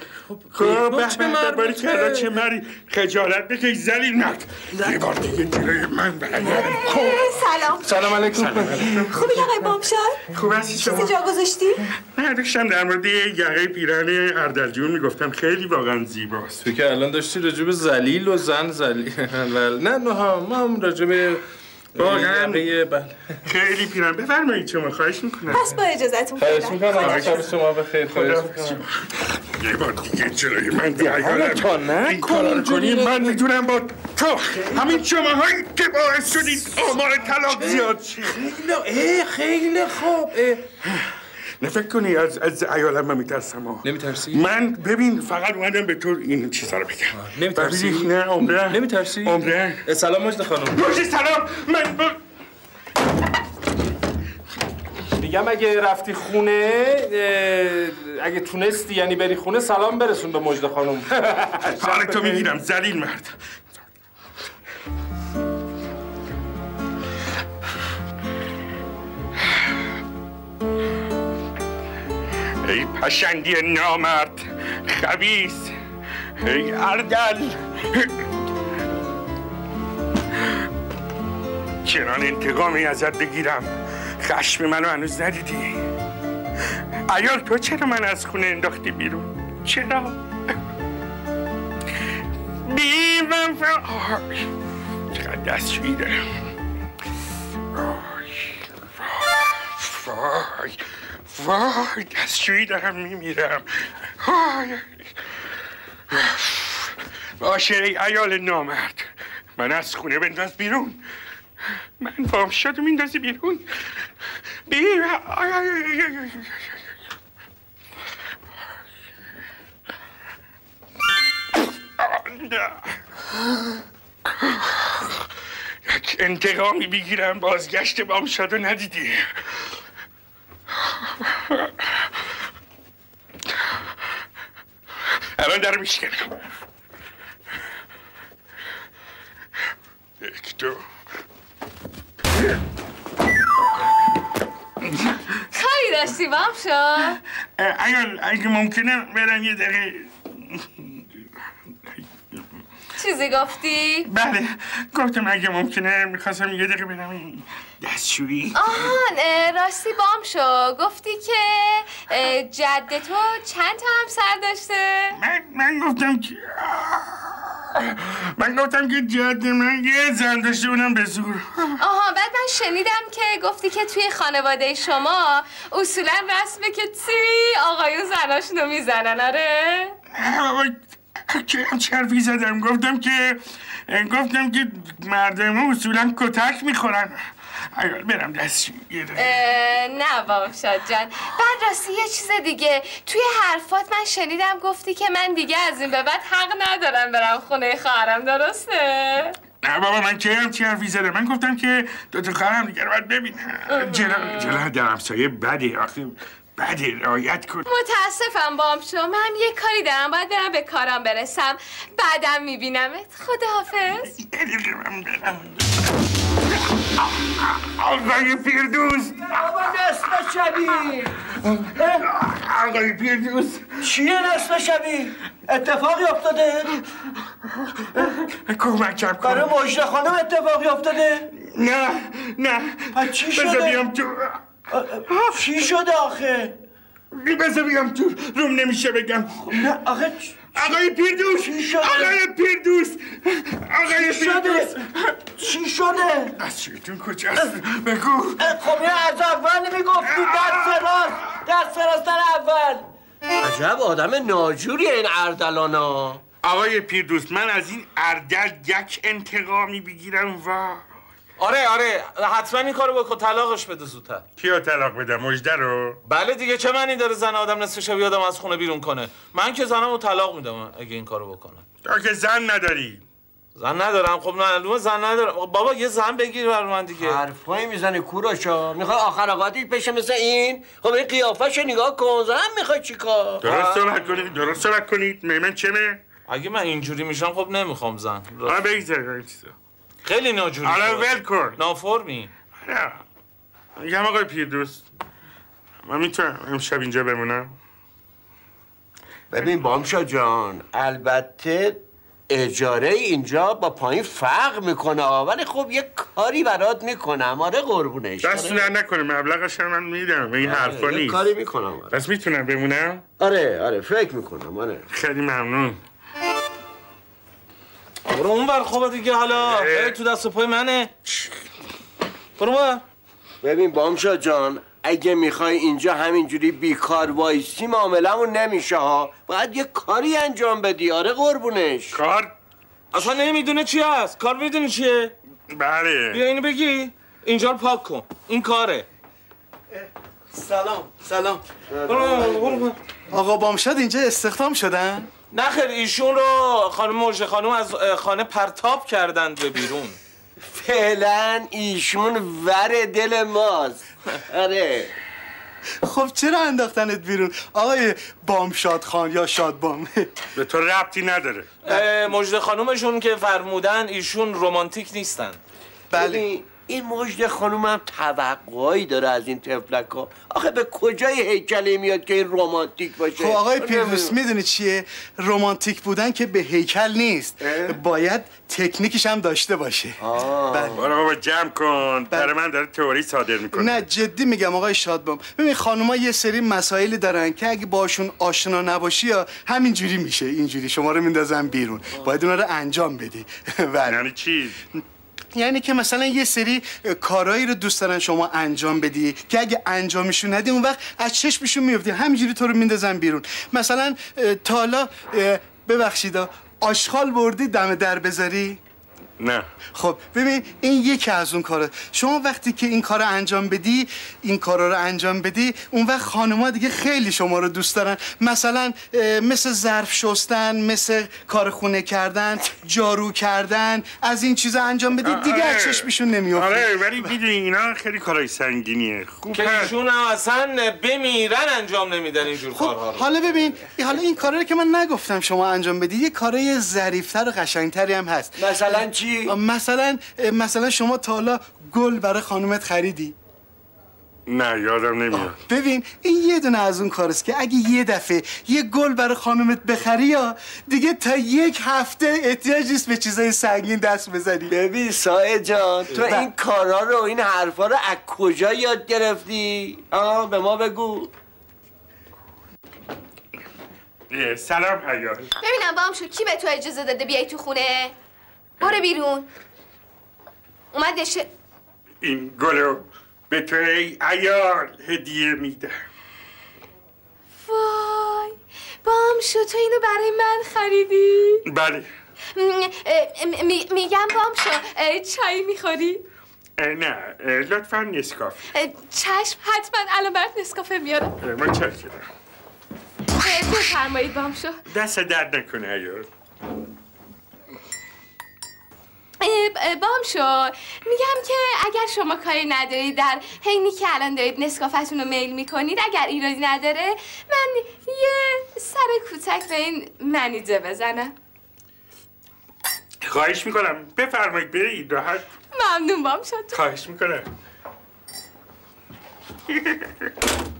خب با به چه به مربوطه؟ باری کلا چه مری؟ خجالت بکش زلیل مرد یه بار دیگه جلوی من سلام. سلام علیکم. خوبی آقای بامشاد؟ خوب هستی شما؟ چیزی جا گذاشتی؟ نه داشتم در مورد یه یقه پیرن اردلجون می‌گفتم. خیلی واقعا زیباست. تو که الان داشتی راجع به زلیل و زن زلیل. نه نه ما هم راجع به واقعاً؟ بله. خیلی پیرن بفرمایید شما خواهش می‌کنم. پس با اجازتون خواهش. می‌کنم. شب شما بخیر خواهش خدا یه بار دیگه جلوی من نکن این کارا کنی. من می‌دونم با تو همین شما هایی که باعث شدید آمار طلاق زیاد ای خیلی خوب اه. نه فکر کنی از از ایالم من میترسم ها. نمیترسی؟ من ببین فقط اومدم به تو این چیزا رو بگم نمیترسی؟ نه عمره نمیترسی؟ عمره سلام مجد خانم باشه سلام من. میگم اگه رفتی خونه اگه تونستی یعنی بری خونه سلام برسون به مجد خانم حال تو می‌گیرم زلیل مرد ای پشندی نامرد خبیس ای اردل. چنان انتقامی ازت بگیرم خشم منو هنوز ندیدی؟ ایال تو چرا من از خونه انداختی بیرون؟ چرا؟ وفا آی، چقدر دستشویی دارم. وای وای وای. دستشویی دارم میمیرم وای باشه ای ایال نامرد من از خونه بنداز بیرون من بام شد میندازی بیرون بی آی، آی، آی، آی، آی، آی. یک انتقامی بگیرم بازگشت بام شد و ندیدی الان در میشکنم یک دو کاری داشتی بامشاد اه، اگر اگه ممکنه برم یه دقیقه چیزی گفتی؟ بله گفتم اگه ممکنه می‌خواستم یه دقیقه برم این دستشویی آهان راستی بام شو گفتی که جد تو چند تا همسر داشته؟ من من گفتم که من گفتم که جد من یه زن داشته اونم به زور آها بعد من شنیدم که گفتی که توی خانواده شما اصولا رسمه که تی آقایون زناشونو می‌زنن آره؟ که هم چرفی زدم؟ گفتم که گفتم که مردم اصولا کتک می‌خورن. ایال برم. اه، نه بامشاد جان. بعد راستی یه چیز دیگه. توی حرفات من شنیدم گفتی که من دیگه از این به بعد حق ندارم برم خونه خواهرم درسته؟ نه بابا من که هم چی حرفی زدم؟ من گفتم که دو تا خواهرم دیگه رو باید ببینم جلو جلو در همسایه بده آخه بده رایت کن. متاسفم بام شو من یه کاری دارم. باید برم به کارم برسم. بعدم میبینمت. خداحافظ. یه دقیقه من برم. آقای بابا نصف شبی. آقای پیردوست چیه نصف شبی؟ اتفاقی افتاده؟ کمکم کن. برای مجده خانم اتفاقی افتاده؟ نه نه. پس چی بذار شده؟ بیام تو. چی شده آخه؟ بذار بیام تو روم نمیشه بگم. نه آخه چ- آقای پیردوست چی شده؟ آقای پیردوست آقای چی شده؟ پیردوست چی شده؟ دستشویتون کجاست؟ بگو. خب یه از اول نمی‌گفتی دست راست دست راست در اول. عجب آدم ناجوری این اردلانا آقای پیردوست من از این اردل یک انتقامی بگیرم و آره آره حتما این کارو بکن طلاقش بده زودتر. کیو طلاق بدم مجده رو؟ بله دیگه چه معنی داره زن آدم نصف شب آدم از خونه بیرون کنه؟ من که زنمو طلاق میدم اگه این کارو بکنه. تا که زن نداری. زن ندارم. خب معلومه زن ندارم. بابا یه زن بگیر بر من دیگه. حرفایی می‌زنی کوروشا می‌خوای آخر اوقاتیش بشه مثل این؟ خب این قیافش نگاه کن. زن می‌خوای چیکار درست صحبت کنید درست صحبت کنید. میمن چمه؟ اگه من اینجوری میشم خب نمی‌خوام زن. آه بگذار این چیزا خیلی ناجوری شد. ول کن. نافرمی. آره. میگم آقای پیردوست من می‌تونم امشب اینجا بمونم؟ ببین بامشا جان البته اجاره اینجا با پایین فرق می‌کنه ولی خب یه کاری برات می‌کنم. آره قربونش دست در نکنه مبلغش هم من میدم. این حرفا آره، یه نیست. کاری می‌کنم. آره. پس می‌تونم بمونم؟ آره آره فکر می‌کنم. آره. خیلی ممنون. برو اون بر خوبه دیگه حالا. ای تو دست و پای منه. برو بر ببین بامشا جان اگه می‌خوای اینجا همینجوری بیکار وایسی معاملمون نمیشه ها. باید یه کاری انجام بدی آره قربونش. کار؟ اصلا نمی‌دونه چی هست. کار می‌دونی چیه؟ بله. بیا اینو بگی. اینجا رو پاک کن. این کاره. سلام سلام. برو برو برو. آقا بامشاد اینجا استخدام شدن؟ نه خیر ایشون رو خانم موجه خانم از خانه پرتاب کردند به بیرون. فعلا ایشون ور دل ماست. آره. خب چرا انداختنت بیرون؟ آقای بامشاد خان یا شادبام به تو ربطی نداره. مجد خانومشون که فرمودن ایشون رومانتیک نیستن. بله. این مجد خانوم هم توقعی داره از این تفلک ها آخه به کجای هیکلی میاد که این رومانتیک باشه؟ خب آقای پیروس می‌دونی چیه؟ رومانتیک بودن که به هیکل نیست. اه؟ باید تکنیکش هم داشته باشه. بله. بابا جمع کن. برای من داره تئوری صادر می‌کنه. نه جدی میگم آقای شادبام. ببین خانوما یه سری مسائلی دارن که اگه باشون آشنا نباشی یا همینجوری میشه. اینجوری شما رو میندازن بیرون. باید اونا رو انجام بدی. بله. یعنی چی؟ یعنی که مثلا یه سری اه، کارهایی رو دوست دارن شما انجام بدی که اگه انجامشون ندی اون وقت از چشمشون میفتی همینجوری تو رو میندازن بیرون. مثلا اه، تا حالا اه، ببخشید آشغال بردی دم در بذاری؟ نه. خب ببین این یکی از اون کارا شما وقتی که این کار انجام بدی این کارا رو انجام بدی اون وقت خانم‌ها دیگه خیلی شما رو دوست دارن. مثلا مثل ظرف شستن مثل کار خونه کردن جارو کردن از این چیزا انجام بدی دیگه از چشمشون نمیافته. آره ولی می‌دونی اینا خیلی کارای سنگینیه. خوب که ایشون هم اصلا بمیرن انجام نمیدن اینجور خب کارها رو. حالا ببین حالا این کارا رو که من نگفتم شما انجام بدی یه کارای ظریفتر و قشنگتری هم هست. مثلا چی؟ مثلا مثلا شما تا حالا گل برای خانومت خریدی؟ نه یادم نمیاد. ببین این یه دونه از اون کارست که اگه یه دفعه یه گل برای خانومت بخری یا دیگه تا یک هفته احتیاج نیست به چیزای سنگین دست بزنی. ببین سایه جان تو بله. این کارا رو این حرفا رو از کجا یاد گرفتی؟ آه به ما بگو. سلام عیار ببینم بام شو کی به تو اجازه داده بیای تو خونه؟ برو بیرون. اومد نشه این گلو به تو ای عیار هدیه میدم. وای بام شو تو اینو برای من خریدی؟ بله. میگم بام شو چای می‌خوری؟ نه لطفا نسکاف چشم حتما الان برات نسکافه میارم. متشکرم. بفرمایید بام شو دست درد نکنه اه، بام شو. میگم که اگر شما کاری ندارید در حینی که الان دارید نسکافتون رو میل می‌کنید اگر ایرادی نداره من یه سر کوچک به این منیجه بزنم. خواهش می‌کنم. بفرمایید برید راحت. ممنون بام شد خواهش می‌کنم.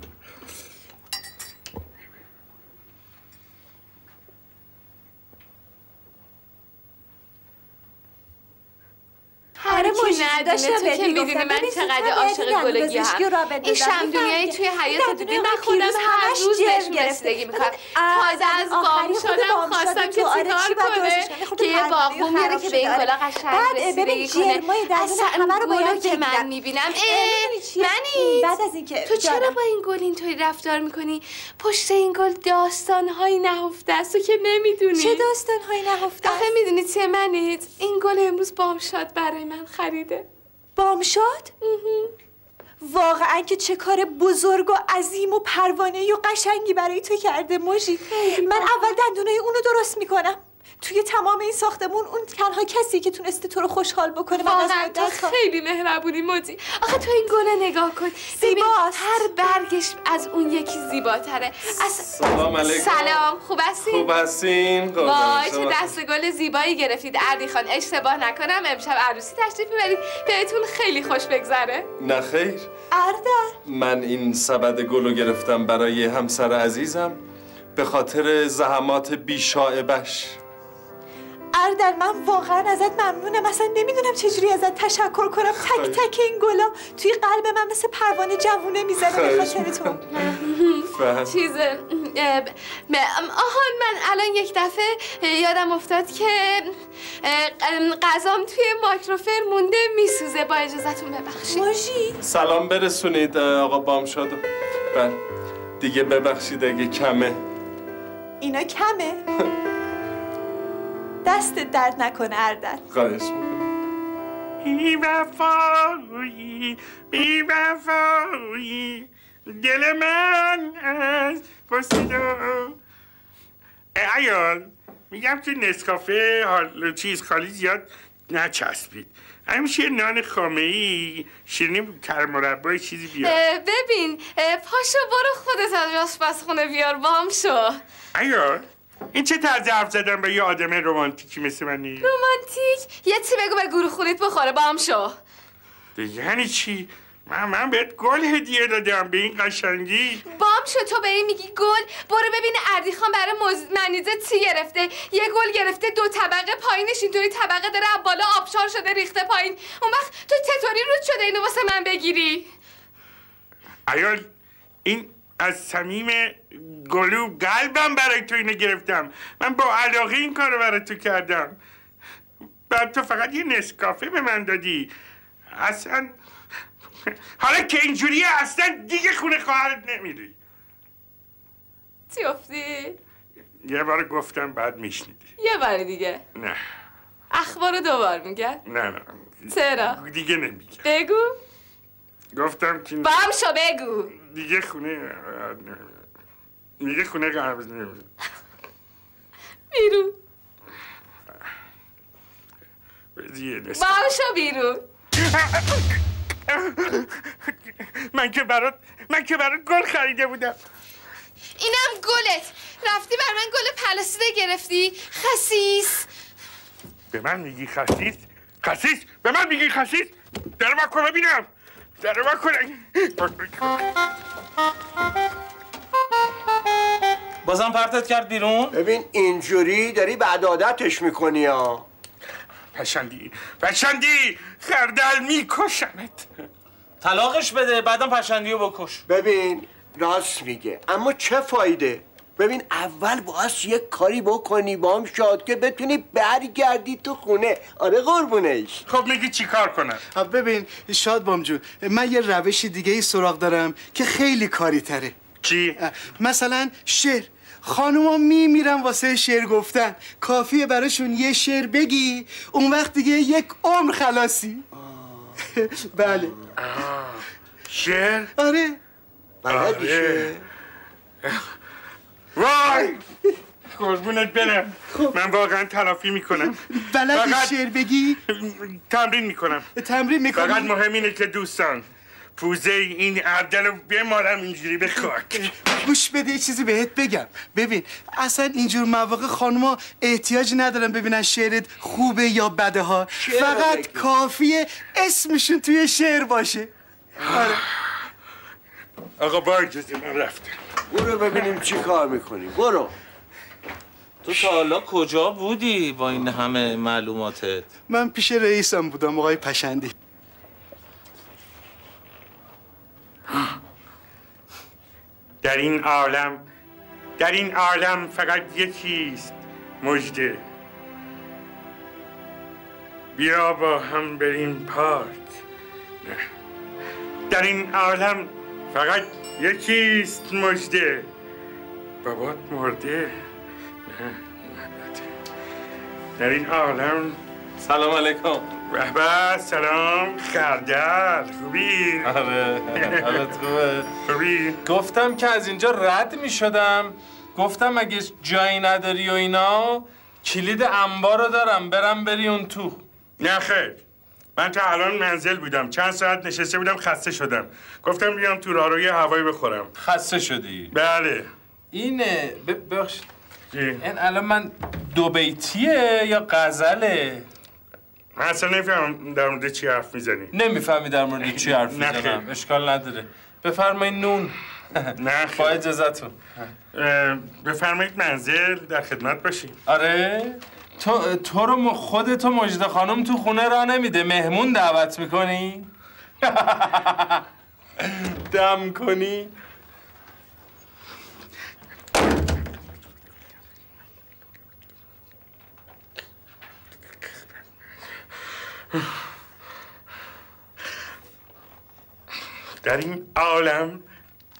موجی، ندونه داشتم تو که می‌دونی. من چقدر عاشق گلگی هم. این شمدونیای می‌فهمی؟ توی حیات دیدی من خودم هر روز بهش. رسیدگی می‌کنم تازه از بام شدم بام خواستم که آره، چیکار کنه که یه باغبون خراب که به این. گلا قشنگ بعد، رسیدگی کنه اصلا همه رو باید که من. می‌بینم؟ منی بعد از اینکه تو چرا. با این گل اینطوری رفتار می‌کنی پشت این گل داستانهایی نهفته است تو که نمی‌دونی چه داستان نهفته آخه می‌دونی چه منید این گل امروز بامشاد برای من خریده بامشاد؟ واقعا که چه کار بزرگ و عظیم و پروانه و قشنگی برای تو کرده موجی من اول دندونای اونو درست می‌کنم. توی تمام این ساختمون اون تنها کسی که تونسته تو رو خوشحال بکنه من از تو. خیلی مهربونی موجی آخه تو این گله نگاه کن. ببین زیباست. هر برگش از اون یکی زیباتره. از سلام علیکم. سلام. خوب هستی؟ خوب هستین. وای چه. دست گل زیبایی گرفتید. اردی خان اشتباه نکنم. امشب عروسی تشریف می‌برید. بهتون خیلی خوش بگذره. نه خیر. اردل من این سبد گل رو گرفتم برای همسر عزیزم به خاطر زحمات بیشاعبش. اردل من واقعا ازت ممنونم. اصلا نمی‌دونم چجوری ازت تشکر کنم. تک تک این گلا توی قلب من مثل پروانه جوونه می‌زنه به خاطر تو. چیز آهان من الان یک دفعه یادم افتاد که اه، ام، غذام توی مایکروفر مونده میسوزه. با اجازتون ببخشید. موجی سلام برسونید آقا بامشادو بله. دیگه ببخشید اگه کمه. اینا کمه. دست درد نکنه اردل. خواهش بی وفایی بی وفایی. دل من از پست ایال میگم که نسکافه حال چیز خالی زیاد نچسبید. همیشه نان خامه ای شیرینی کرمربای چیزی بیار. اه، ببین اه، پاشو برو خودت از آشپزخونه بیار بام شو. ایال این چه طرز حرف زدن به یه آدم رومانتیکی مثل منی رومانتیک یه چی بگو به گروه خونیت بخوره بام شو. یعنی چی؟ من من بهت گل هدیه دادم به این قشنگی. بام شو تو به این میگی گل؟ برو ببین اردی خان برای موز... منیزه چی گرفته. یه گل گرفته دو طبقه پایینش اینطوری طبقه داره از بالا آبشار شده ریخته پایین. اون وقت تو چطوری رود شده اینو واسه من بگیری؟ ایال این از صمیم گلو قلبم برای تو اینو گرفتم. من با علاقه این کار رو برای تو کردم. بعد تو فقط یه نسکافه به من دادی. اصلا حالا که اینجوریه اصلا دیگه خونه خواهرت نمیری. چی افتی؟ یه بار گفتم بعد میشنیدی. یه بار دیگه. نه. اخبار رو دوبار میگه؟ نه نه. چرا؟ دیگه نمیگم بگو. گفتم که بام شو بگو. دیگه خونه دیگه خونه قرض نمیری بیرون. یه نسکافه بام شو بیرون. من که برات من که برات گل خریده بودم. اینم گلت. رفتی بر من گل پلاسیده گرفتی. خسیس. به من میگی خسیس؟ خسیس؟ به من میگی خسیس؟ در کن ببینم؟ در من کن بازم پرتت کرد بیرون؟ ببین اینجوری داری بعد عادتش می‌کنی ها. پشندی پشندی خردل میکشمت. طلاقش بده بعدم پشندی رو بکش. ببین راست میگه اما چه فایده؟ ببین اول باید یک کاری بکنی بام شاد که بتونی برگردی تو خونه. آره قربونش. خب میگی چیکار کنم؟ آ، ببین شاد بام جون من یه روش دیگه ای سراغ دارم که خیلی کاری تره. چی؟ مثلا شعر. خانوما میمیرن واسه شعر گفتن. کافیه براشون یه شعر بگی اون وقت دیگه یک عمر خلاصی. بله. شعر؟ بلدی آره. آره. شه؟ وای! قربونت برم. من واقعا تلافی می‌کنم. بلدی فقط- شعر بگی؟ تمرین می‌کنم. تمرین فقط می‌کنی مهم اینه که دوستان پوزه این اردل رو بمالم اینجوری به خاک گوش بده یه چیزی بهت بگم. ببین اصلا اینجور مواقع خانوما احتیاج ندارن ببینن شعرت خوبه یا بده ها. فقط بگی. کافیه اسمشون توی شعر باشه. آره. آقا با اجازه من رفتم. برو ببینیم چی کار می‌کنی. برو. تو تا حالا کجا بودی با این همه معلوماتت؟ من پیش رئیسم بودم آقای پشندی. در این عالم در این عالم فقط یکیست مجده بیا با هم بریم پارک. در این عالم فقط یکیست مجده بابات مرده. در این عالم سلام علیکم. به به سلام. خردل خوبی؟ آره خوبه. خوبی؟ گفتم که از اینجا رد می شدم گفتم اگه جایی نداری و اینا کلید انبار رو دارم برم بری اون تو. نه خیر. من تا الان منزل بودم. چند ساعت نشسته بودم خسته شدم. گفتم بیام تو راهروی هوایی بخورم. خسته شدی؟ بله. اینه. ب- ببخشید. چی؟ این الان من دو بیتیه یا غزله؟ من اصلا نمی‌فهمم در مورد چی حرف می‌زنی. نمی‌فهمی در مورد چی حرف. می‌زنم. اشکال نداره. بفرمایید نون. نه با اجازتون بفرمایید منزل در خدمت باشیم. آره. تو تو رو م- خودتو مجده خانم تو خونه را نمیده. مهمون دعوت می‌کنی؟ دم کنی؟ در این عالم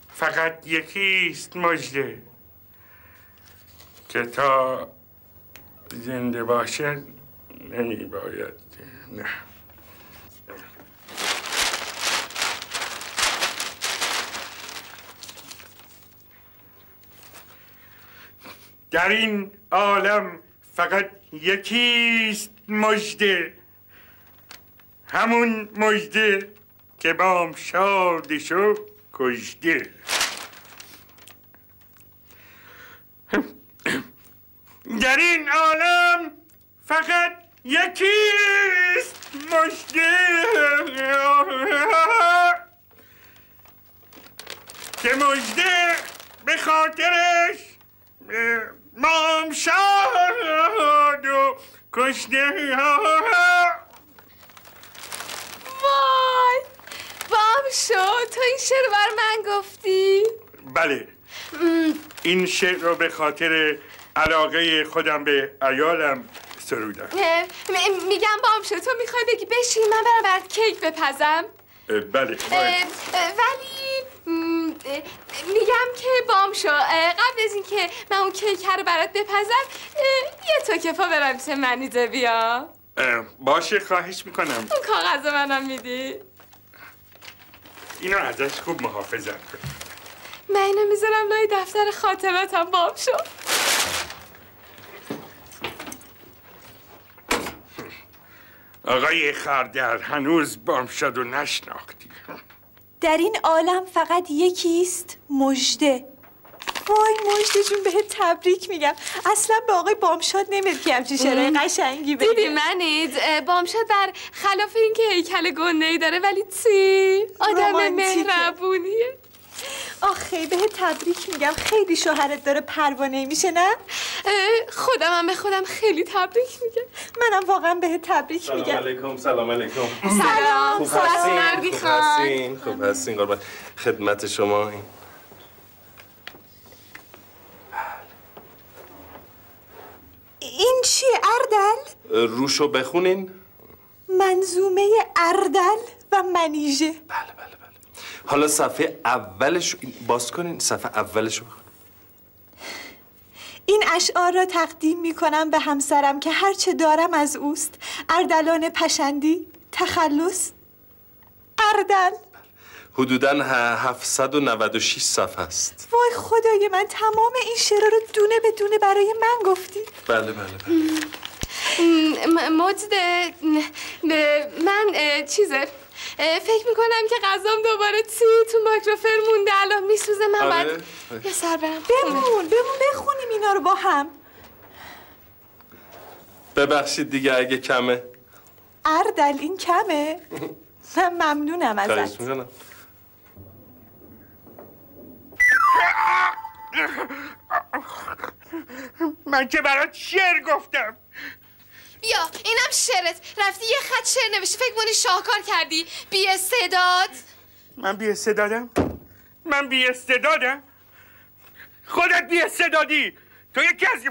فقط یکیست مجده که تا زنده باشد نمی باید نه. در این عالم فقط یکیست مجده همون مجده که بام شادشو کشته. در این عالم فقط یکیست. مجده. که مجده به خاطرش مام شاد و کشته وای بام شو تو این شعر رو بر من گفتی؟ بله. این شعر رو به خاطر علاقه خودم به ایالم سرودم. میگم بام شو تو می‌خوای بگی بشین من برم برات کیک بپزم؟ بله ولی میگم که بام شو اه، قبل از اینکه من اون کیک رو برات بپزم یه تو کفا برم چه منیزه بیا. باشه خواهش می‌کنم. اون کاغذ منم میدی. اینو ازش خوب محافظت کن. من اینو می‌ذارم لای دفتر خاطراتم بام آقای خردل هنوز بام شد و نشناختی. در این عالم فقط یکیست مژده. وای مژده جون بهت تبریک میگم. اصلا به آقای بامشاد نمید که همچین شعرهای قشنگی بگه دیدی منید. بامشاد بر خلاف اینکه هیکل گنده ای داره ولی چی؟ آدم. مهربونیه. آخه بهت تبریک میگم. خیلی شوهرت داره پروانه میشه نه؟ خودم هم به خودم خیلی تبریک میگم. منم واقعا بهت تبریک سلام میگم. علیکم سلام علیکم. سلام خوب سلام. هستین مردی خوب خان هستین خوب هستین قربان. خدمت شما این. این چیه اردل؟ روشو بخونین. منظومه اردل و منیژه. بله بله بله. حالا صفحه اولش باز کنین صفحه اولش رو بخونین. این اشعار را تقدیم می کنم به همسرم که هرچه دارم از اوست. اردلان پشندی تخلص اردل. حدوداً ه- 796 صفحه است. وای خدای من تمام این شعرها رو دونه به دونه برای من گفتی. بله بله بله. مجده من چیزه؟ فکر می‌کنم که غذام دوباره چی تو مایکروفر مونده؟ الان میسوزه من آره. باید یه سر برم بمون بمون بخونیم اینا رو با هم. ببخشید دیگه اگه کمه. اردل این کمه؟ من ممنونم ازت. می‌کنم. من که برات شعر گفتم. بیا اینم شعرت رفتی یه خط شعر نوشتی فکر کنی شاهکار کردی. بی استعداد من بی استعدادم من بی استعدادم خودت بی استعدادی تو یکی از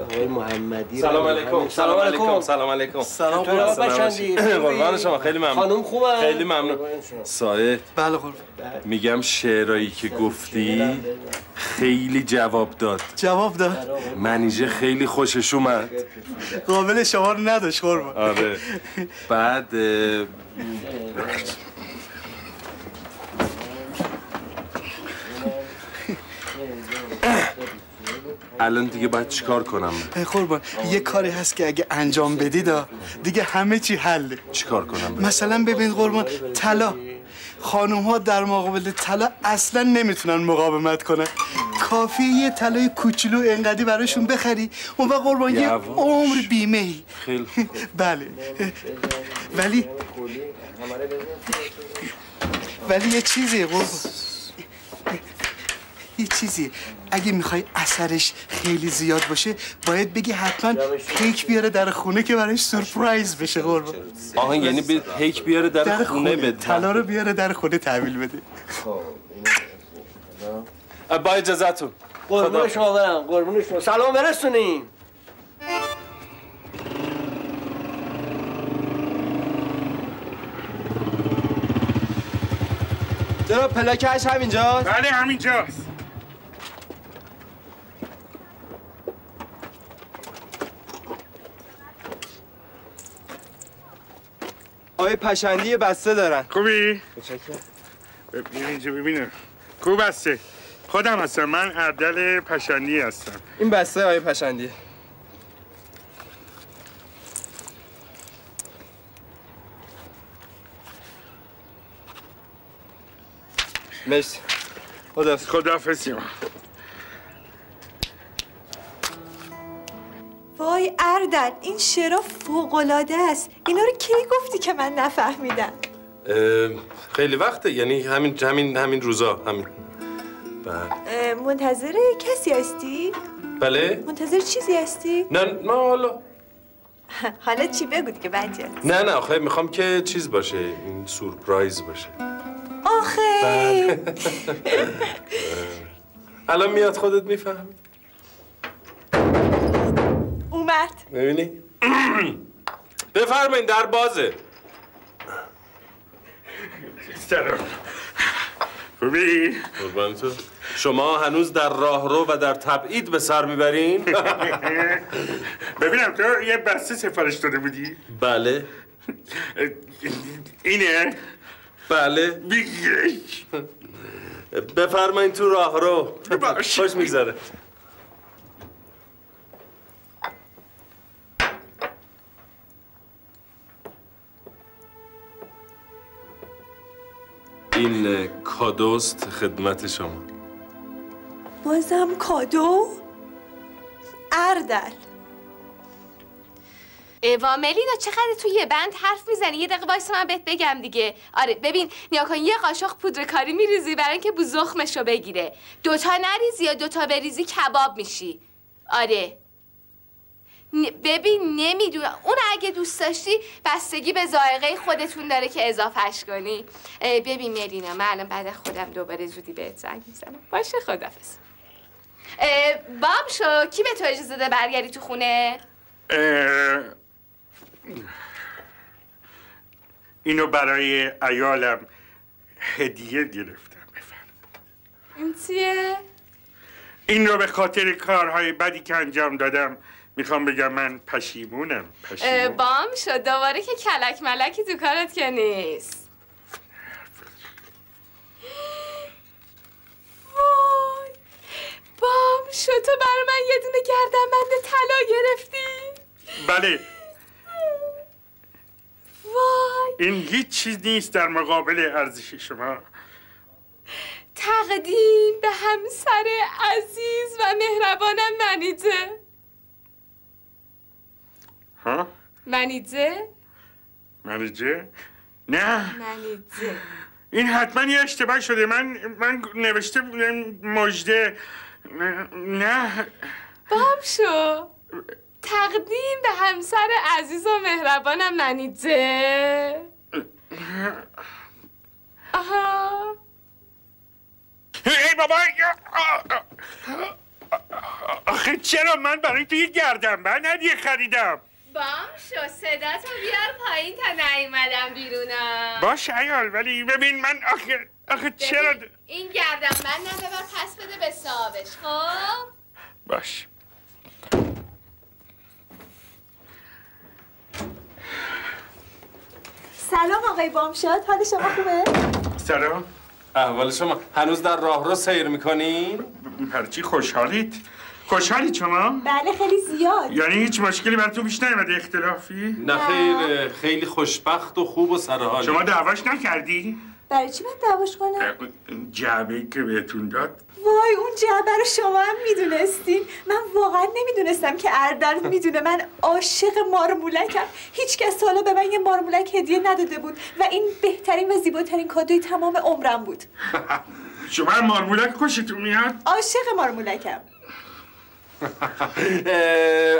آقای محمدی سلام علیکم. سلام علیکم. سلام علیکم. سلام. قربان شما. خیلی ممنون. خانم خوبه خیلی ممنون. سایه بله قربان. میگم شعرهایی که گفتی خیلی جواب داد. جواب داد. منیژه خیلی خوشش اومد. قابل شما رو نداشت قربان. آره. بعد الان دیگه باید چیکار کنم؟ قربان یه کاری هست که اگه انجام بدید آ، دیگه همه چی حله چیکار کنم من؟ مثلا ببین قربان طلا خانوم ها در مقابل طلا اصلا نمی‌تونن مقاومت کنن کافی یه طلای کوچولو انقدی براشون بخری اون وقت قربان یه. عمر بیمه ای خیلی. بله ولی ولی یه چیزی قربان یه چیزی. اگه می‌خوای اثرش خیلی زیاد باشه باید بگی حتما کیک بیاره در خونه که براش سورپرایز بشه قربان. آها یعنی به هیک بیاره در, در خونه خونه. بده. طلا رو بیاره در خونه تحویل بده. با اجازتون قربون شما برم قربون شما. سلام برسونین. جناب پلاکش همینجاست؟ بله همینجاست. آقای پشندی بسته دارن. خوبی؟ ببین اینجا ببینم خوب هسته خودم هستم. من اردل پشندی هستم. این بسته آقای پشندی. مرسی. خدا خداحافظ وای اردل این شعرها فوقالعاده است. اینا رو کی گفتی که من نفهمیدم؟ خیلی وقته. یعنی همین همین همین روزا همین. بله. منتظر کسی هستی؟ بله. منتظر چیزی هستی؟ نه نه حالا. حالا چی بگو دیگه بچه نه نه آخه می‌خوام که چیز باشه این سورپرایز باشه. آخه! الان میاد خودت می‌فهمی. اومد ببینی. بفرمایین در بازه. سلام. خوبی؟ قربان تو. شما هنوز در راهرو و در تبعید به سر می‌برین؟ ببینم تو یه بسته سفارش داده بودی؟ بله. اینه؟ بله. بگیرش بفرمایین تو راهرو. خوش میگذره. این کادوست خدمت شما. بازم کادو؟ اردل. ایوا ملینا چقدر تو یه بند حرف می‌زنی؟ یه دقیقه وایس من بهت بگم دیگه. آره ببین نیا کن یه قاشق پودر کاری میریزی برای اینکه بو زخمش رو بگیره. دوتا نریزی یا دوتا بریزی کباب میشی. آره. ببین نمی‌دونم. اون اگه دوست داشتی بستگی به ذائقه خودتون داره که اضافهش کنی. ببین ملینا من الان بعد خودم دوباره زودی بهت زنگ می‌زنم. باشه خدافز بام شو. کی به تو اجازه ده برگردی تو خونه؟ اه، اینو برای ایالم هدیه گرفتم بفرم این چیه؟ این رو به خاطر کارهای بدی که انجام دادم می‌خوام بگم من پشیمونم پشیمون. بام شد. دوباره که کلک ملکی تو کارت که نیست. وای. بام شد. تو برای من یه دونه گردنبند طلا گرفتی. بله. وای. این هیچ چیز نیست در مقابل ارزش شما. تقدیم به همسر عزیز و مهربانم منیزه ها؟ منیزه؟ منیجه؟ نه منیزه این حتما یه اشتباه شده من من نوشته بودم مجده نه, نه. بام شو تقدیم به همسر عزیز و مهربانم منیزه آها ای بابا آخه چرا من برای تو یه گردنبند هدیه خریدم بام شو صدا تو بیار پایین تا نیومدم بیرونم. باش ایال ولی ببین من آخه آخه چرا ببین، این گردم من ببر پس بده به صاحبش خب؟ باش. سلام آقای بامشاد حال شما خوبه؟ سلام. احوال شما هنوز در راهرو سیر می‌کنین؟ هرچی خوشحالید خوشحالی شما؟ بله خیلی زیاد. یعنی هیچ مشکلی براتون پیش نیومده اختلافی؟ نه خیر خیلی خوشبخت و خوب و سرحال شما دعواش نکردی؟ برای چی من دعواش کنم؟ جعبه که بهتون داد. وای اون جعبه رو شما هم می‌دونستین. من واقعا نمی‌دونستم که اردل می‌دونه. من عاشق مارمولکم هیچ کس حالا به من یه مارمولک هدیه نداده بود و این بهترین و زیباترین کادوی تمام عمرم بود. شما مارمولک خوشتون میاد؟ عاشق مارمولکم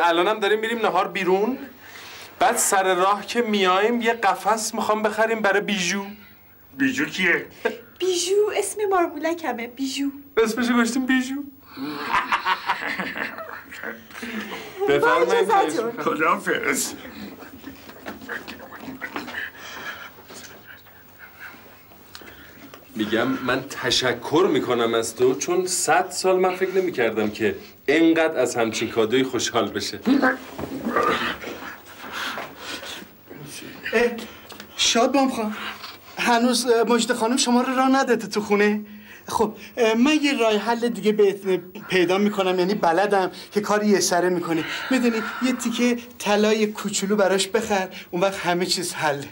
الانم داریم میریم نهار بیرون. بعد سر راه که میایم یه قفس می‌خوام بخریم برای بیجو بیجو کیه؟ بیجو اسم مارمولکمه بیجو اسمشو گشتیم بیجو بفرمایید اجازهتون خدافز میگم من تشکر می‌کنم از تو چون صد سال من فکر نمی‌کردم که اینقدر از همچین کادوی خوشحال بشه. اه، شادبام خان. هنوز مجد خانم شما رو راه نداده تو خونه؟ خب من یه راه حل دیگه بهت پیدا می‌کنم یعنی بلدم که کار یه سره می‌کنه. می‌دونی یه تیکه طلای کوچولو براش بخر اون وقت همه چیز حله.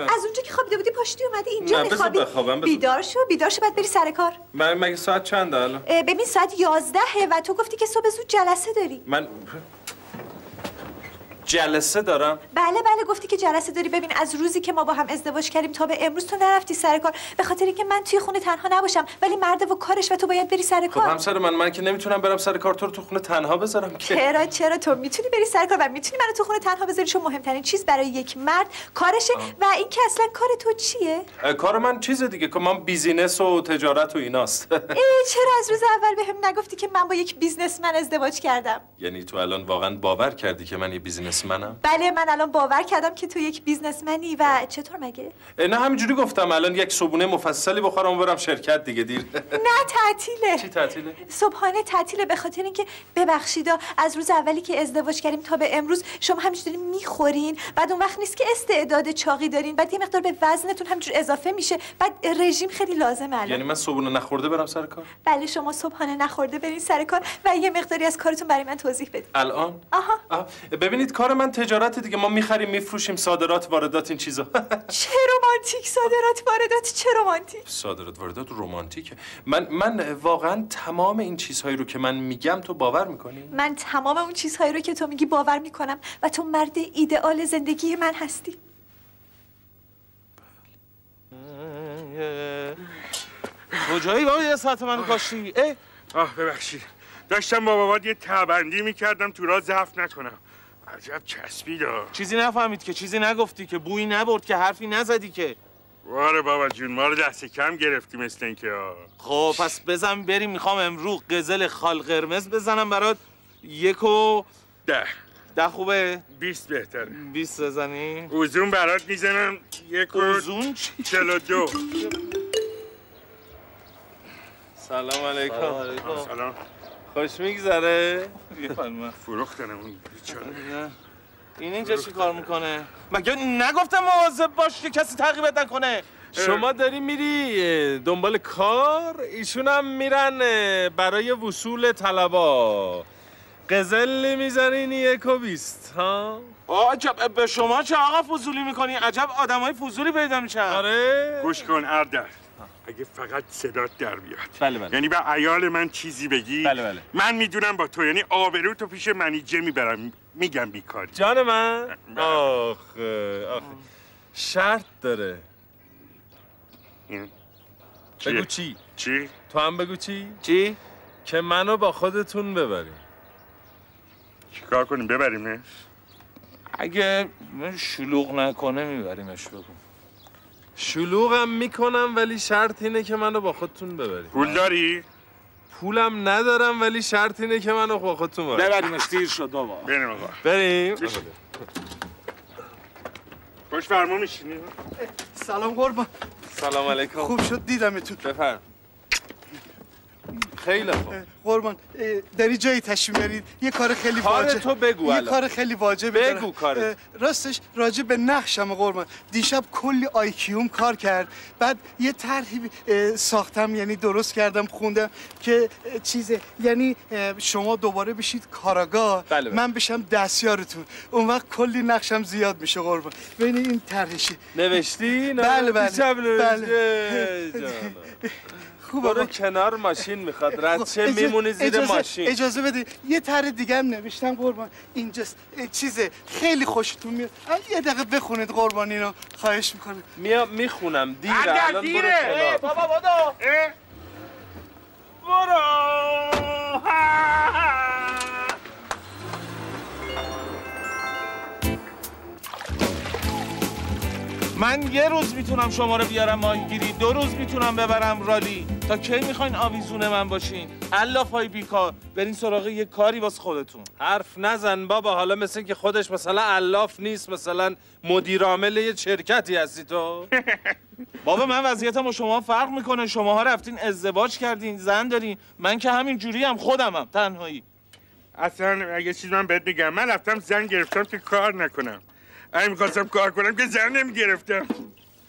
اردل از اونجا که خوابیده بودی پاشتی اومدی اینجا بخوابم، بذار. بیدار شو بیدار شو بعد بری سر کار. من مگه ساعت چنده الان؟ ببین ساعت یازدهه و تو گفتی که صبح زود جلسه داری. من جلسه دارم. بله بله گفتی که جلسه داری. ببین از روزی که ما با هم ازدواج کردیم تا به امروز تو نرفتی سر کار. به خاطر اینکه من توی خونه تنها نباشم ولی مرد و کارش و تو باید بری سر خب کار. همسر من من که نمی‌تونم برم سر کار تو رو تو خونه تنها بذارم که. چرا چرا؟ تو می‌تونی بری سر کار و می‌تونی منو تو خونه تنها بذاری؟ چون مهمترین چیز برای یک مرد کارشه و این که اصلا کار تو چیه؟ کار من چیز دیگه. که من business و تجارت و ایناست. ای چرا از روز اول به هم نگفتی که من با یک businessman ازدواج کردم؟ یعنی تو الان واقعا باور کردی که من یه businessman م بله من الان باور کردم که تو یک businessman ی و چطور مگه؟ نه همینجوری گفتم الان یک صبونه مفصلی بخورم و برم شرکت دیگه دیر. نه تعطیله. چی تعطیله؟ صبحانه تعطیله به خاطر اینکه ببخشیدا از روز اولی که ازدواج کردیم تا به امروز شما همینجوری می‌خورین بعد اون وقت نیست که استعداد چاقی دارین بعد یه مقدار به وزنتون همینجور اضافه میشه بعد رژیم خیلی لازمه الان. یعنی من صبونه نخورده برم سر کار؟ بله شما صبحانه نخورده برین سر کار و یه مقداری از کارتون برای من توضیح بدین. الان؟ آها. آه، ببینید کار من تجارت دیگه. ما می‌خریم میفروشیم. صادرات واردات این چیزا. چه رومانتیک صادرات واردات چه رومانتیک صادرات واردات رومانتیکه من من واقعا تمام این چیزهایی رو که من میگم تو باور می‌کنی؟ من تمام اون چیزهایی رو که تو میگی باور می‌کنم و تو مرد ایدئال زندگی من هستی. کجایی بابا یه ساعت منو کاشتی؟ اه؟ آه ببخشید. داشتم با بابات یه تبندی می‌کردم تو را ضعف نکنم. عجب چسبید ها. چیزی نفهمید که چیزی نگفتی که بویی نبرد که حرفی نزدی که. واره بابا جون ما رو دست کم گرفتی مثل اینکه ها. خب پس بزن بریم می‌خوام امروز قزل خال قرمز بزنم برات. یک و ده. ده خوبه؟ بیست بهتره. بیست بزنی؟ اوزون برات می‌زنم. یک و اوزون چی؟ چل و دو. سلام علیکم. سلام. خوش میگذره. بفرما. فروختنم اون بیچاره. این اینجا چی کار می‌کنه؟ مگه نگفتم مواظب باش که کسی تعقیبت نکنه. شما داری میری دنبال کار؟ ایشون هم میرن برای وصول طلبا. قزل می‌زنین یک و بیست ها؟ عجب به شما چه آقا فضولی می‌کنی؟ عجب آدمای فضولی پیدا میشن. آره. گوش کن اردر. اگه فقط صدات در بیاد. بله بله. یعنی به ایال من چیزی بگی. بله، بله. من می‌دونم با تو یعنی آبرو تو پیش منیجر می‌برم میگم بیکاری. جان من؟ آخه آخه. شرط داره. چیه؟ بگو چی؟ چی؟ تو هم بگو چی؟ چی؟ که منو با خودتون ببریم. چیکار کنیم؟ ببریمش. اگه شلوغ نکنه میبریمش بگو. شلوغم می‌کنم ولی شرط اینه که منو با خودتون ببریم پول داری؟ پولم ندارم ولی شرط اینه که منو با خودتون ببریم ببریمش دیر شد بابا. بریم آقا. بریم. خوش فرمون میشینی؟ سلام قربان. سلام علیکم. خوب شد دیدمتون. بفرم. خیلی خوب قربان داری جایی تشریف می‌برید یه کار خیلی کار واجب تو بگو یه. کار خیلی واجب بگو کارت. راستش راجع به نقشم قربان دیشب کلی آیکیوم کار کرد بعد یه طرحی ساختم یعنی درست کردم خوندم که چیزه یعنی شما دوباره بشید کاراگاه بله، بله. من بشم دستیارتون اون وقت کلی نقشم زیاد میشه قربان ببین این طرحشی نوشتی؟ نه بله، بله. نوشتی. بله. خوبه برو کنار ماشین می‌خواد. رد چه اجا- میمونی زیر اجازه- ماشین. اجازه بده یه طرح دیگه هم نوشتم قربان. اینجاست چیزه. خیلی خوشتون میاد. یه دقیقه بخونید قربان اینو. خواهش می‌کنم. میام می‌خونم. دیره. اگر الان برو دیره. کنار. بابا اه؟ برو. من یه روز می‌تونم شما رو بیارم ماهیگیری دو روز می‌تونم ببرم رالی. تا کی می‌خواین آویزون من باشین؟ الاف های بیکار. برین سراغ یه کاری واسه خودتون. حرف نزن بابا. حالا مثل که خودش مثلا الاف نیست مثلا مدیر عامل یه شرکتی هستی تو؟ بابا من وضعیتم با شما فرق می‌کنه. شماها رفتین ازدواج کردین زن دارین. من که همین جوری هم خودمم تنهایی. اصلا یه چیز من بهت بگم من رفتم زن گرفتم که کار نکنم. اگه می‌خواستم کار کنم که زن نمی‌گرفتم.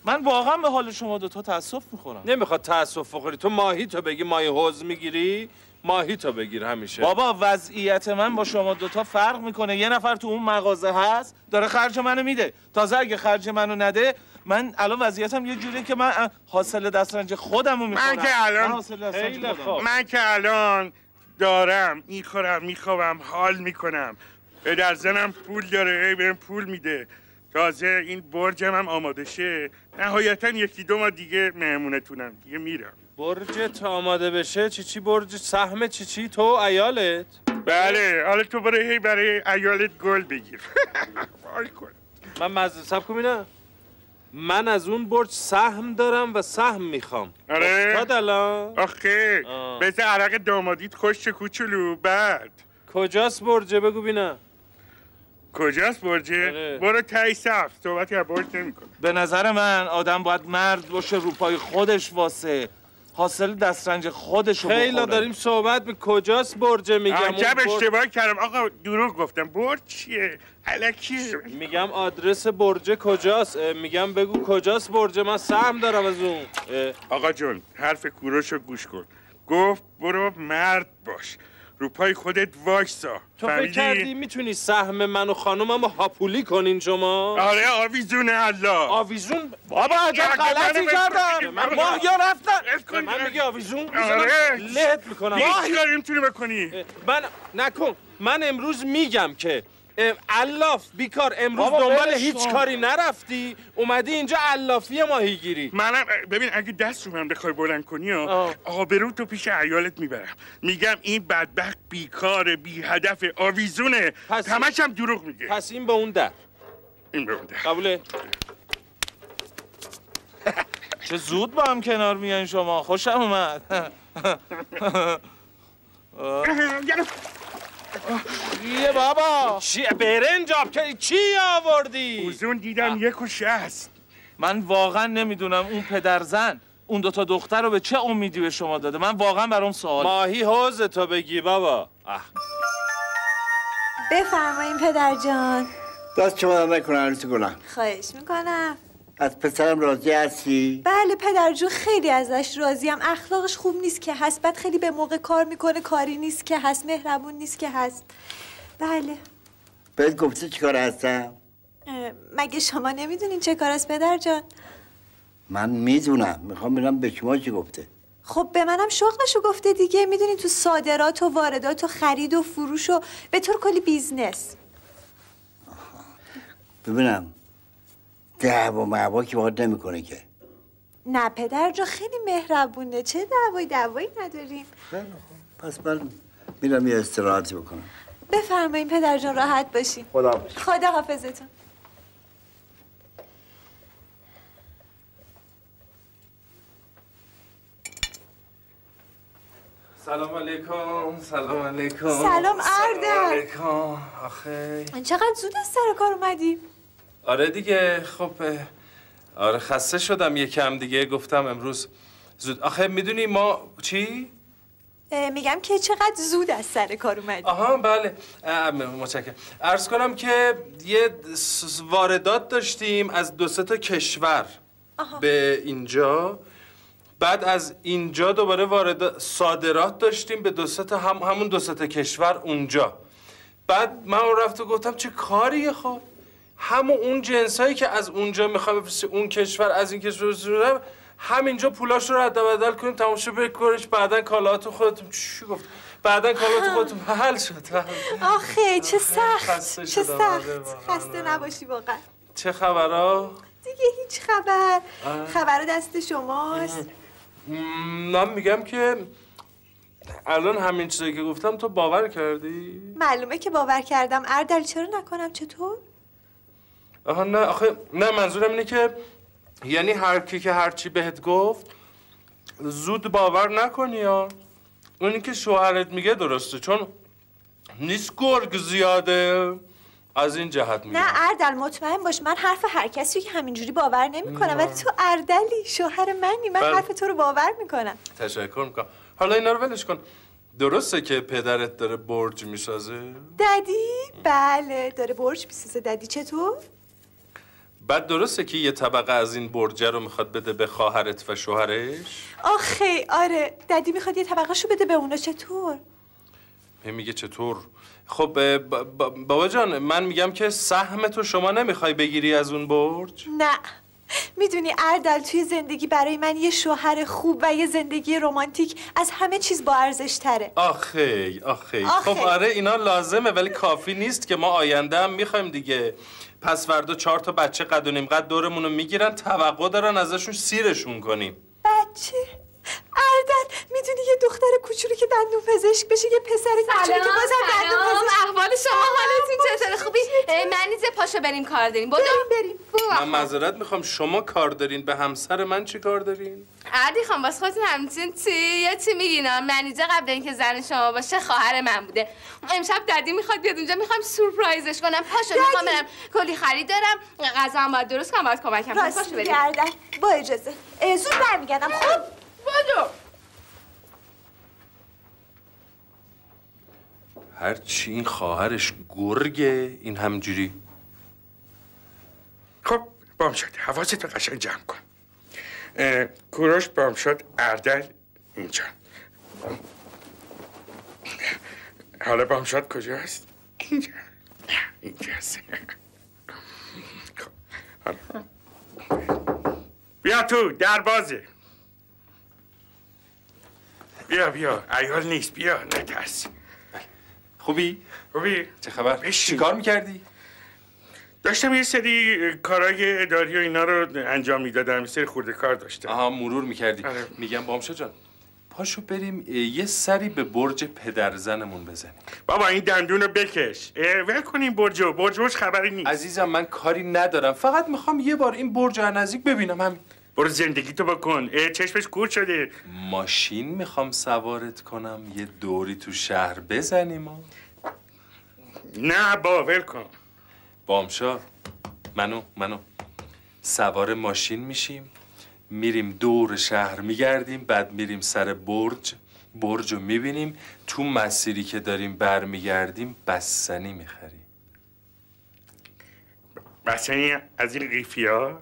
من واقعا به حال شما دوتا تاسف می‌خورم. نمی‌خواد تاسف بخوری. تو ماهی تو بگی ماهی حوز می‌گیری ماهی تو بگیر همیشه. بابا وضعیت من با شما دوتا فرق می‌کنه. یه نفر تو اون مغازه هست داره خرج منو میده. تازه اگه خرج منو نده من الان وضعیتم یه جوریه که من حاصل دسترنج خودمو می‌خورم. من که الان- حاصل دسترنج خیلی خودم. خوب. من که الان دارم می‌خورم میخوابم حال می‌کنم. پدر زنم پول داره هی بهم پول میده. تازه این برجم هم آماده شه نهایتا یکی دو ماه دیگه مهمونتونم. دیگه میرم. برجت آماده بشه؟ چی چی برج؟ سهم چی چی؟ تو ایالت بله حالا تو برای هی برای ایالت گل بگیر. من مزه سب ببینم. من از اون برج سهم دارم و سهم می‌خوام. آره. افتاد الان. آخه. بذار عرق دامادیت خوش کوچولو. بعد. کجاست برجه؟ بگو بینم کجاست برجه؟ آره. برو تای صف صحبتی از برج نمی‌کنم. به نظر من آدم باید مرد باشه رو پای خودش واسه. حاصل دسترنج خودش رو خیلی بخوره. داریم صحبت به کجاست برجه میگم؟ عجب برج- اشتباه کردم. آقا دروغ گفتم. برج چیه؟ علکیه میگم آدرس برجه کجاست؟ میگم بگو کجاست برجه من سهم دارم از اون. آقا جون حرف کوروش رو گوش کن. گفت برو مرد باش. رو پای خودت وایسا. تو فکر کردی می‌تونی سهم من و خانومم رو هاپولی کنین شما؟ آره آویزون الله. آویزون؟ بابا یا غلطی کردم. من- ماه یا رفتن. من میگه آویزون؟ آره. لهت می‌کنم. هیچ کاری نمی‌تونی بکنی. من نکن. من امروز میگم که الاف بیکار امروز دنبال هیچ. کاری نرفتی؟ اومدی اینجا الافی ماهیگیری. منم ببین اگه دست رو من بخوای بلند کنی. آبرو تو پیش عیالت می‌برم. میگم این بدبخت بیکار بی هدف آویزونه همش هم دروغ میگه. پس این به اون در. این ببینده قبوله. چه زود با هم کنار میان شما. خوشم اومد. یه بابا. چی برنج آب که چی آوردی؟ اوزون دیدم یک و شست من واقعا نمی‌دونم اون پدر زن اون دوتا دختر رو به چه امیدی به شما داده. من واقعا برام سوال ماهی حوز تو بگی بابا. بفرمایین پدر جان. دست شما در نکنه عروس گلم. خواهش می‌کنم. از پسرم راضی هستی؟ بله پدر جون خیلی ازش راضیم اخلاقش خوب نیست که هست. بعد خیلی به موقع کار می‌کنه کاری نیست که هست. مهربون نیست که هست. بله. بهت گفته چیکار هستم؟ اه، مگه شما نمی‌دونین چه کار است پدر جان؟ من می‌دونم. می‌خوام ببینم به شما چی گفته. خب به منم شغلشو گفته دیگه. می‌دونین تو صادرات و واردات و خرید و فروش و به طور کلی business. ببینم. دعوا معوا که باید نمی‌کنه که. نه پدر جان خیلی مهربونه. چه دعوایی؟ دعوایی نداریم. خیلی خوب. پس من میرم یه استراحتی بکنم. بفرمایین پدر جان راحت باشین. خدا حافظ. خدا حافظتون. سلام علیکم سلام علیکم. سلام، اردل. علیکم. آخه. چقدر زود از سر کار اومدی؟ آره دیگه خب آره خسته شدم یکم دیگه. گفتم امروز زود. آخه می‌دونی ما چی؟ میگم که چقدر زود از سر کار اومدی. آها بله. اه، متشکرم. عرض کنم که یه واردات داشتیم از دو سه تا کشور به اینجا. بعد از اینجا دوباره وارد صادرات داشتیم به دو تا هم همون دو تا کشور اونجا. بعد من رفت و گفتم چه کاریه خب؟ همون اون جنسایی که از اونجا می‌خوام بفرستی اون کشور از این کشور بفرستی همینجا پولاش رو رد بدل کنیم تماشا بکنش بعدا کالاتو خودتون. چی گفت؟ بعدا کالاتو خودتون حل شد. آخه چه سخت چه سخت. آره، خسته. نباشی واقعا. چه خبرها دیگه هیچ خبر. خبر دست شماست. من میگم که الان همین چیزایی که گفتم تو باور کردی؟ معلومه که باور کردم. اردل چرا نکنم؟ چطور؟ آها نه آخه نه منظورم اینه که یعنی هر کی که هر چی بهت گفت زود باور نکنی یا اونی که شوهرت میگه درسته چون نیست گرگ زیاده از این جهت میگم نه اردل مطمئن باش من حرف هر کسی که همینجوری باور نمی‌کنم. ولی تو اردلی شوهر منی من بله. حرف تو رو باور می‌کنم. تشکر می‌کنم. حالا اینا رو ولش کن. درسته که پدرت داره برج می‌سازه؟ ددی بله داره برج می‌سازه. ددی چطور؟ بعد درسته که یه طبقه از این برجه رو می‌خواد بده به خواهرت و شوهرش؟ آخه آره ددی می‌خواد یه طبقه بده به اونا چطور؟ میگه چطور؟ خب بابا جان من میگم که سهم تو شما نمی‌خوای بگیری از اون برج؟ نه. می‌دونی اردل توی زندگی برای من یه شوهر خوب و یه زندگی رمانتیک از همه چیز با ارزش تره. آخی آخی. خب آره اینا لازمه ولی کافی نیست که ما آینده هم می‌خوایم دیگه. پس فردا چهار تا بچه قد و نیم قد دورمون رو می‌گیرن توقع دارن ازشون سیرشون کنیم. بچه. اردل می‌دونی یه دختر کوچولو که دندون پزشک بشه یه پسر کوچولو که بازم دندون پزشک. احوال شما حالتون چطوره؟ خوبی؟ اه، منیزه پاشو بریم کار داریم. بدو بریم من معذرت می‌خوام. شما کار دارین به همسر من چی کار دارین؟ عردی خان باز خودتون همچین چی؟ یه چی میگینا منیجه قبل اینکه زن شما باشه خواهر من بوده. امشب ددی می‌خواد بیاد اونجا می‌خوام سورپرایزش کنم. پاشو می‌خوام برم. کلی خرید دارم. غذا هم باید درست کنم باید کمکم پاشو بریم. با اجازه. زود برمیگردم. خب. بدو هرچی این خواهرش گرگه این همجوری. خب بام شد. حواست رو قشنگ جمع کن. کوروش بام شد اردل اینجا. حالا بام شد کجاست؟ اینجا. اینجاست. خب، حالا. بیا تو در بازه بیا بیا. ایال نیست. بیا نترس. خوبی؟ خوبی؟ چه خبر؟ چی کار می‌کردی؟ داشتم یه سری کارهای اداری و اینا رو انجام می‌دادم. یه سری خورده کار داشتم. آها مرور می‌کردی. آره. میگم بامشا جان. پاشو بریم یه سری به برج پدرزنمون بزنیم. بابا این دندون رو بکش. ول کن این برجو برج برج خبری نیست. عزیزم من کاری ندارم. فقط می‌خوام یه بار این برج نزدیک ببینم. همین. برو زندگی تو بکن. اه، چشمش کور شده. ماشین می‌خوام سوارت کنم. یه دوری تو شهر بزنیم و نه با ول کن. بامشا منو منو. سوار ماشین میشیم. میریم دور شهر میگردیم. بعد میریم سر برج. برج رو می‌بینیم. تو مسیری که داریم برمیگردیم بستنی می‌خریم. مثلا از این قیفی ها؟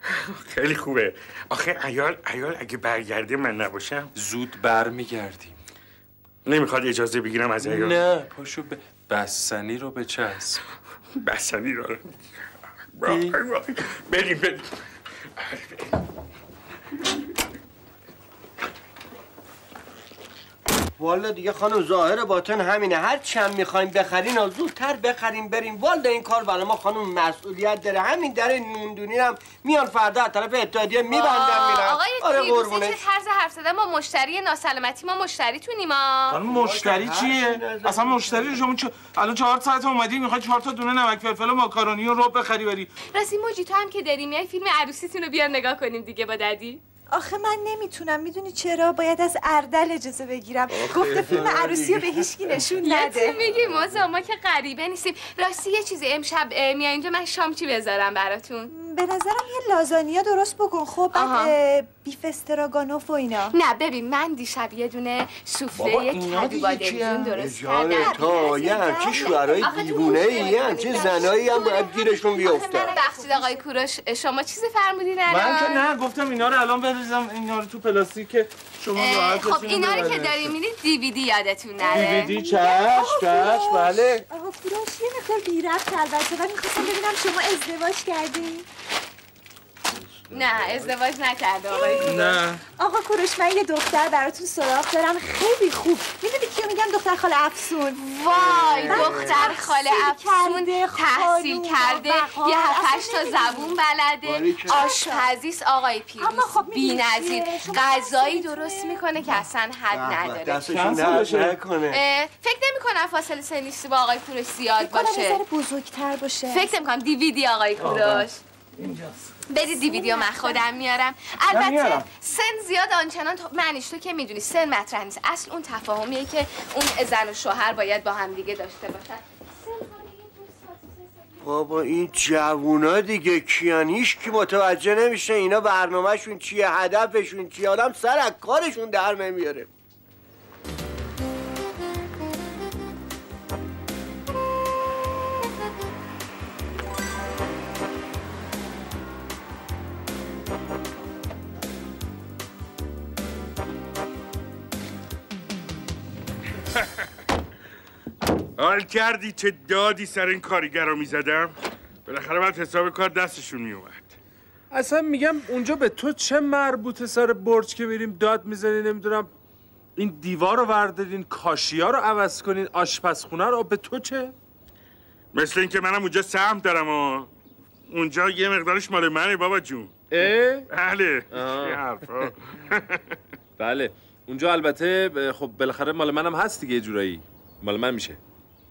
خیلی خوبه. آخه ایال ایال اگه برگرده من نباشم. زود برمیگردیم. نمی‌خواد اجازه بگیرم از ایال؟ نه پاشو ب... بستنی رو بچسب. بستنی رو. بریم بریم. والا دیگه خانم ظاهر باطن همینه. هر چند می‌خوایم بخرین و زودتر بخریم بریم. والا این کار برای ما خانم مسئولیت داره. همین در نوندونی هم میان فردا از طرف اتحادیه میبندن میرن. آقای آره قربونش چه طرز حرف زدن؟ با مشتری ناسلامتی ما مشتری تونیم ما خانم مشتری چیه؟ اصلا مشتری شما چه الان چهار ساعت اومدی می‌خوای چهار تا دونه نمک فلفل و ماکارونی و رب بخری بری. راستی موجی تو هم که داری میای فیلم عروسیتون رو بیار نگاه کنیم دیگه با ددی آخه من نمی‌تونم. می‌دونی چرا؟ باید از اردل اجازه بگیرم. گفته فیلم عروسی رو به هیچکی نشون یه نده. میگی ما ما که غریبه نیستیم. راستی یه چیزی امشب میای اینجا من شام چی بذارم براتون؟ به نظرم یه لازانیا درست بکن. خب بعد بیف استراگانوف و اینا. نه ببین من دیشب یه دونه سوفله کدو با دیگه دلجون درست جان کردم. تا یه آخه تو دیوونه یه همچه زنایی هم باید گیرشون بیفتن بخشید آقای کوروش شما چیزی فرمودین الان؟ من که نه گفتم اینا رو الان بریزم اینا رو تو پلاستیک که شما خب اینا رو که داری می‌دید دیویدی یادتون نره. دیویدی چشم چشم بله. آقا کوروش یه مقدار بی رفت البته. من می‌خواستم ببینم شما ازدواج کردین. نه ازدواج نکرده آقای نه. آقا کوروش من یه دختر براتون سراغ دارم. خیلی خوب. می‌دونی کیو میگم؟ دختر خاله افسون. وای دختر خاله افسون تحصیل کرده یه هفتش تا زبون بلده. آشپزیست آقای پیروز. اما خب بی می‌دونی نظیر. چیه؟ شما غذایی. درست می‌کنه که اصلا حد نداره. فکر نمی کنم فاصله سنیستی با آقای کوروش زیاد باشه. بزرگتر باشه. فکر نمی کنم دیویدی آقای کوروش. بدید دیویدیو من خودم میارم. البته میارم. سن زیاد آنچنان تو- معنیش تو که می‌دونی. سن مطرح نیست. اصل اون تفاهمیه که اون زن و شوهر باید با هم دیگه داشته باشن. بابا این جوونا دیگه کیان؟ هیچ کی متوجه نمیشه اینا برنامهشون چیه هدفشون چیه. آدم سر از کارشون در نمیاره. حال کردی چه دادی سر این کارگرا می‌زدم؟ بالاخره باید حساب کار دستشون میومد اصلا میگم اونجا به تو چه مربوطه سر برج که میریم داد می‌زنی؟ نمی‌دونم. این دیوار رو وردارین کاشیا رو عوض کنین آشپزخونه رو به تو چه؟ مثل اینکه منم اونجا سهم دارم و اونجا یه مقدارش مال منه بابا جون. اه؟ بله. بله. اونجا البته خب بالاخره مال منم هست دیگه یه جورایی. مال من میشه.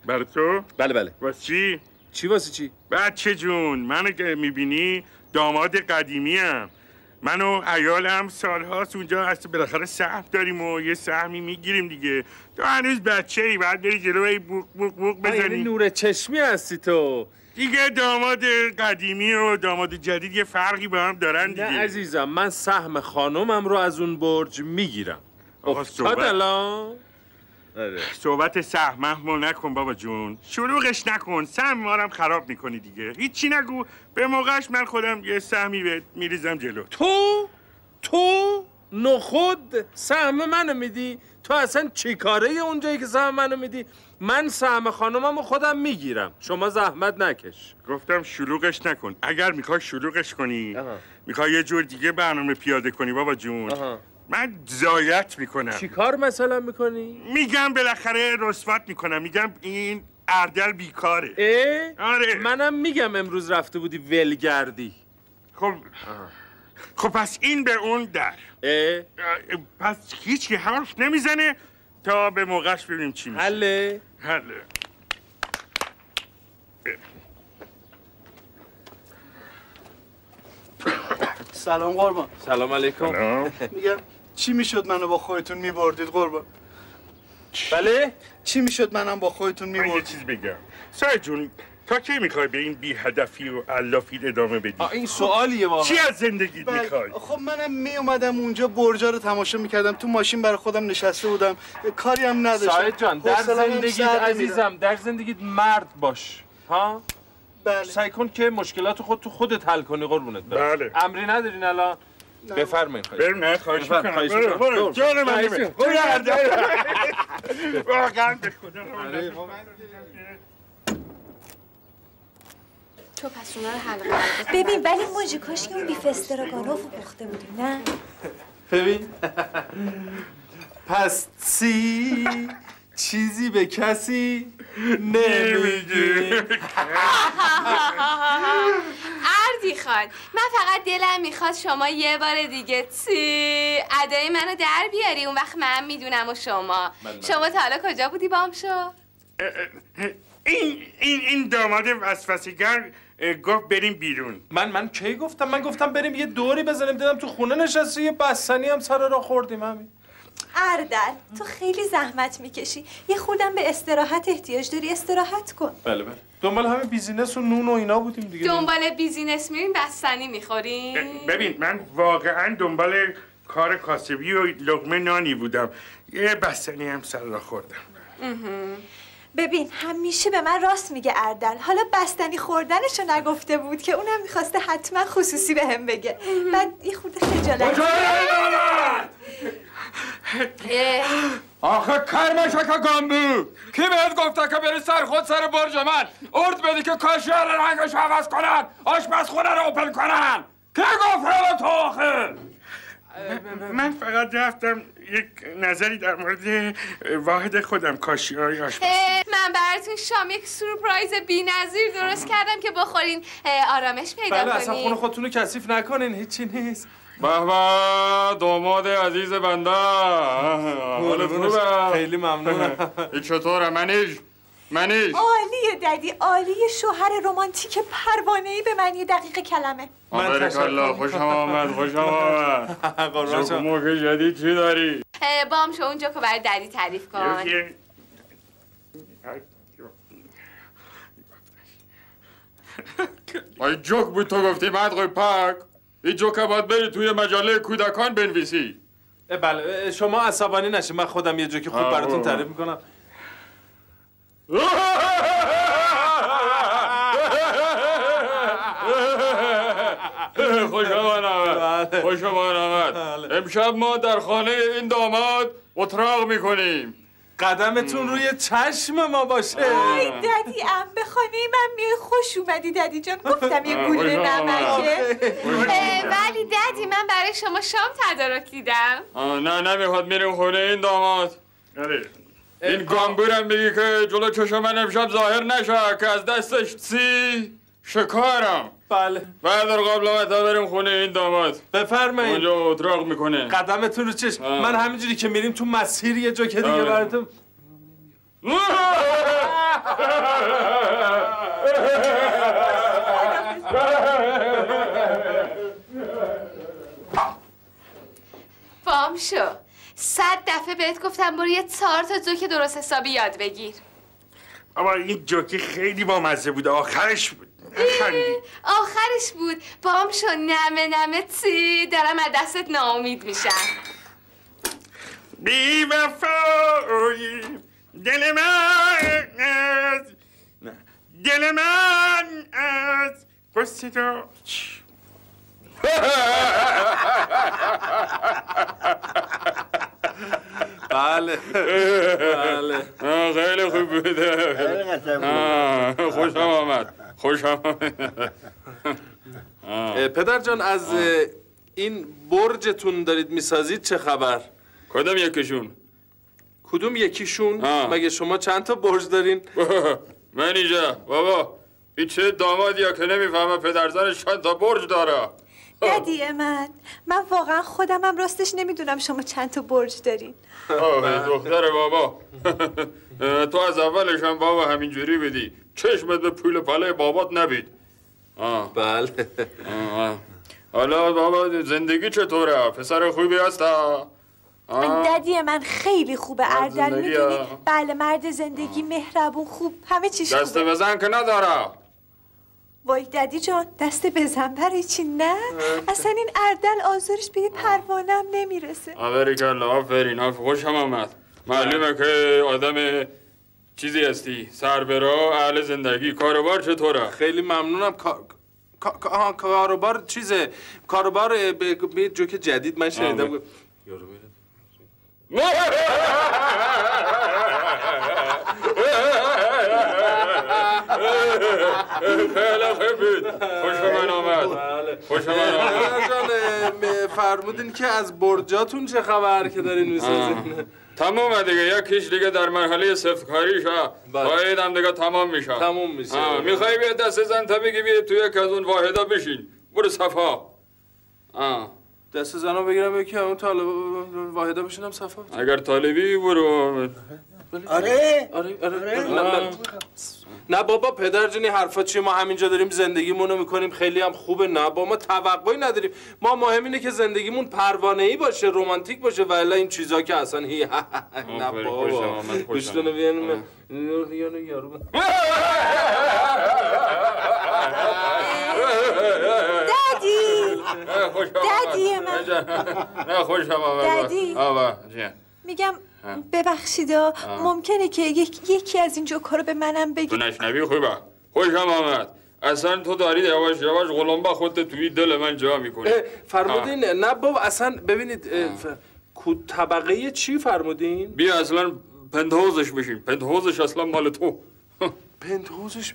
برای تو؟ بله بله. واسه چی؟ چی واسه چی؟ بچه جون منو که می‌بینی داماد قدیمی هم من و عیالم سالهاست اونجا هست. بالاخره سهم داریم و یه سهمی می‌گیریم دیگه. تو هنوز بچه ای باید بری جلو ای بوق بوق بوق یعنی بزنی. نور چشمی هستی تو. دیگه داماد قدیمی و داماد جدید یه فرقی با هم دارن نه دیگه. عزیزم من سهم خانمم رو از اون برج می‌گیرم. آقا، صحبت- آره. صحبت سهم محمول نکن بابا جون. شلوغش نکن. سهم ما رو هم خراب می‌کنی دیگه. هیچی نگو. به موقعش من خودم یه سهمی بهت میریزم جلو. تو؟ تو نخود سهم منو میدی؟ تو اصلا چی کاره اونجایی که سهم منو میدی؟ من سهم خانمم رو خودم می‌گیرم. شما زحمت نکش. گفتم شلوغش نکن. اگر می‌خوای شلوغش کنی. می‌خوای یه جور دیگه برنامه پیاده کنی بابا جون. آها. من زایت می‌کنم. چی کار مثلا می‌کنی؟ میگم بالاخره رسوت می‌کنم. میگم این اردل بیکاره. اه؟ آره. منم میگم امروز رفته بودی ولگردی خب خب پس این به اون در. اه؟ پس هیچ که حرف نمی‌زنه تا به موقعش ببینیم چی میشه. حله. حله. سلام قربان. سلام علیکم. میگم چی می‌شد منو با خودتون میبردید قربان؟ بله؟ چی می‌شد منم با خودتون من یه میبردید؟ چیز بگم. سای جون تا کی می‌خوای به این بی هدفی و علافید ادامه بدی؟ این سوالیه واقعا. چی از زندگیت بله. می‌خوای؟ خب منم می اومدم اونجا برجا رو تماشا می‌کردم. تو ماشین برای خودم نشسته بودم. کاری هم نداشتم. ساید جان در زندگیت سر. عزیزم در زندگیت مرد باش ها؟ بله. سعی کن که مشکلات خود تو خودت حل کنی قربونت بله. امری ندارین الان؟ بفرمایید خواهش بریم نه خواهش می‌کنم خواهش برو. برو برو. جان من. برو. واقعا به خدا تو پس اونا رو حلقه. ببین ولی موجی کاش که اون بیف استراگانوف رو پخته بودیم نه ببین پس چی چیزی به کسی نمیگی. اردی خان من فقط دلم می‌خواد شما یه بار دیگه تی ادای منو در بیاری. اون وقت من می‌دونم و شما. شما تا حالا کجا بودی بامشو؟ این این این داماد وسوسه‌گر گفت بریم بیرون. من من کی گفتم؟ من گفتم بریم یه دوری بزنیم. دیدم تو خونه نشستی یه بستنی هم سر راه خوردیم همین. اردل تو خیلی زحمت می‌کشی. یه خوردم به استراحت احتیاج داری استراحت کن. بله بله. دنبال همه business و نون و اینا بودیم دیگه. دنبال business میرین بستنی می‌خورین ببین من واقعا دنبال کار کاسبی و لقمه نانی بودم. یه بستنی هم سر را خوردم. ببین همیشه به من راست میگه اردل. حالا بستنی خوردنشو نگفته بود که اونم می‌خواسته حتما خصوصی به هم بگه بعد یه خورده خجالت آخه کرمشک گامبو کی بهت گفته که بری سر خود سر برج من؟ ارد بدی که کاشیار رنگش عوض کنن آشپزخونه رو اوپن کنن. کی گفته تو آخه؟ من فقط رفتم یک نظری در مورد واحد خودم کاشی های آشپز من براتون شام یک سورپرایز بی نظیر درست کردم که بخورین آرامش پیدا بله اصلا خونه کنین خودتون رو کثیف نکنین هیچی نیست. به به داماد عزیز بنده. حال خوبه؟ خیلی ممنونم. این چطوره؟ منیش منیش عالیه ددی عالیه شوهر رمانتیک پروانه ای به معنی دقیق کلمه. آمریکا الله. خوشم آمد خوشم آمد. قربان جدید چی داری؟ بام شو اونجا که برای ددی تعریف کن. یه- آی جوک بود تو گفتی مدقوی پاک. این جوک باید بری توی مجله کودکان بنویسی. بله. شما عصبانی نشین. من خودم یه جوکی خوب براتون. تعریف می‌کنم. خوش آمد خوش آمد امشب ما در خانه این داماد اتراق می‌کنیم. قدمتون روی چشم ما باشه. ای ددی ام به خانه من میای خوش اومدی ددی جان. گفتم یه گوله. نمکه. ولی ددی من برای شما شام تدارک دیدم. آه، نه نمی‌خواد میریم خونه این داماد. آره. این گامبورم بگی که جلو چشم من امشب ظاهر نشه که از دستش سی شکارم. بله. بعد قبل تا بریم خونه این داماد. بفرمایید. اونجا اتراق می‌کنه. قدمتون رو چشم. آه. من همینجوری که میریم تو مسیر یه جوک دیگه آره. براتون بام شو. صد دفعه بهت گفتم برو یه چهار تا جوک درست حسابی یاد بگیر. اما این جوکی خیلی بامزه بود آخرش بود. نخندی. آخرش بود. بام شو نمه نمه چی؟ دارم از دستت ناامید میشم. بی وفایی دل من از. دل من از قصه تو بله. بله. آه، خیلی خوب بوده خوشم آمد. خوشم آمد. پدر جان از این برجتون دارید می‌سازید چه خبر؟ کدام یکیشون؟ کدوم یکیشون. مگه شما چند تا برج دارین؟ من اینجا. بابا این چه دامادیه که نمی‌فهمه پدرزنش چند تا برج داره. ددی من من واقعا خودمم راستش نمی‌دونم شما چند تا برج دارین. آه دختر بابا. تو از اولش هم بابا همینجوری بدی چشمت به پول پله بابات نبید. آه. بله. آه. حالا بابا زندگی چطوره؟ پسر خوبی هستا آه. ددی من خیلی خوبه اردل زندگی می‌دونی. بله مرد زندگی مهربون خوب همه چیش دست خوبه. بزن که نداره وای ددی جان دست بزن برای چی نه؟ اصلا این اردل آزارش به یه پروانم نمی‌رسه. آفرین آفرین آفرین خوشم آمد. معلومه که آدم چیزی هستی. سربرا اهل زندگی. کاروبار چطوره؟ خیلی ممنونم. کاروبار چیزه؟ کاروبار به جوک جدید من شنیدم. یارو میره. خیلی خوب بود خوش من آمد خوش من آمد فرمودین که از برجاتون چه خبر که دارین می‌سازین تمام دیگه یکیش دیگه در مرحله سفتکاری شد بله. باید هم دیگه تمام میشه تموم میشه. می‌خوای بیا دست زن تا بگی بیا توی یکی از اون واحدا بشین برو صفا آه. دست زنو بگیرم یکی همون طالب واحده بشینم صفا اگر طالبی برو آره آره آره آره. نه، بابا پدر جونی حرفا چیه؟ ما همینجا داریم زندگیمونو می‌کنیم. خیلی هم خوبه. نه با ما توقعی نداریم. ما مهم اینه که زندگیمون پروانه ای باشه رمانتیک باشه و الا این چیزا که اصلا هی نه بابا. خوشم آمد، خوشم گوش کنه بیان یارو یارو دادی دادی. من. نه خوشم آمد. دادی. آبا جان. میگم ببخشید ها. ممکنه که یک- یکی از این جوکا رو به منم تو بگی نشنوی؟ خوبه. خوشم آمد. اصلا تو داری یواش یواش غلنبه خودت توی دل من جا می‌کنی. فرمودین نه بابا اصلا ببینید کو طبقه چی فرمودین؟ بیا اصلا پنتهوزش بشین پنتهوزش اصلا مال تو. پنتهوزش.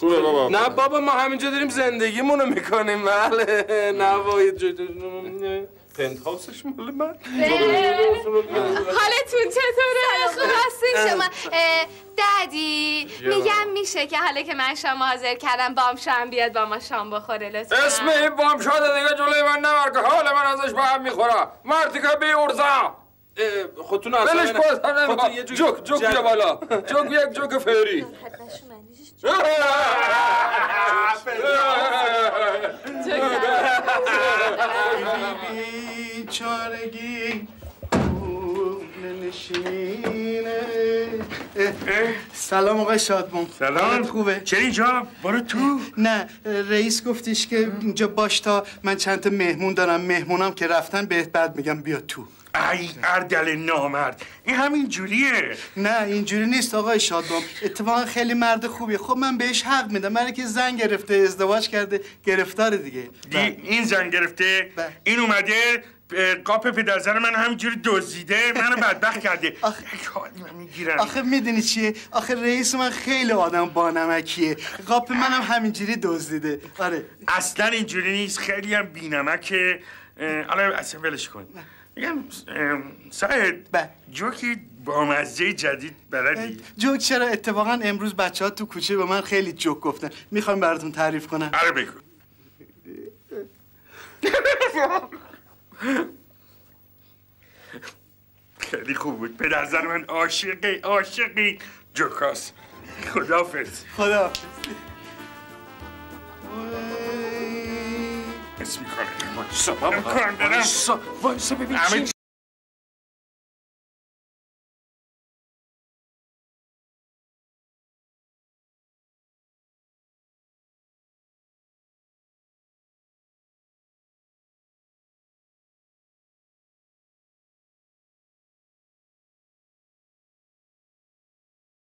خوبه بابا. نه بابا ما همینجا داریم زندگیمونو می‌کنیم. بله. نه باید پنتهاوسش مال من. حالتون چطوره؟ خوب هستین شما؟ ددی میگم میشه که حالا که من شام حاضر کردم بام شام بیاد با ما شام بخوره لطفا. اسم این بام شده دیگه جلوی من نمار که حال من ازش به هم می‌خوره. مردی که بی ارزا. خودتون بلش کن جوک جوک بیا بالا. جوک یک جوک فری. بیچارگی نشینه سلام آقای شادمان سلام. خوبه؟ چرا اینجا؟ برو تو. نه رئیس گفتش که اینجا باش تا من چند تا مهمون دارم. مهمونم که رفتن بهت بعد میگم بیا تو. ای اردل نامرد این همین جوریه. نه اینجوری نیست آقای شادبام. اتفاقا خیلی مرد خوبیه. خب من بهش حق میدم. من که زن گرفته ازدواج کرده گرفتار دیگه. دی این زن گرفته بله. این اومده قاپ پدرزن من همینجوری دزدیده منو بدبخت کرده. آخه- می‌گیرم. آخه می‌دونی چیه؟ آخه رئیس من خیلی آدم بانمکیه. قاپ منم همینجوری دزدیده. آره. اصلا اینجوری نیست. خیلی هم بینمکه. حالا اصلا ولش کن. میگم اه، سعید بله. جوکی بامزه جدید بلدی؟ جوک چرا اتفاقا امروز بچه ها تو کوچه به من خیلی جوک گفتن؟ می‌خوام براتون تعریف کنم. آره بگو. خیلی خوب بود. پدرزن من عاشقی عاشقی. جوکاس خدافز خدا اسم می‌کنه امکان دارم وایسا ببین همه چی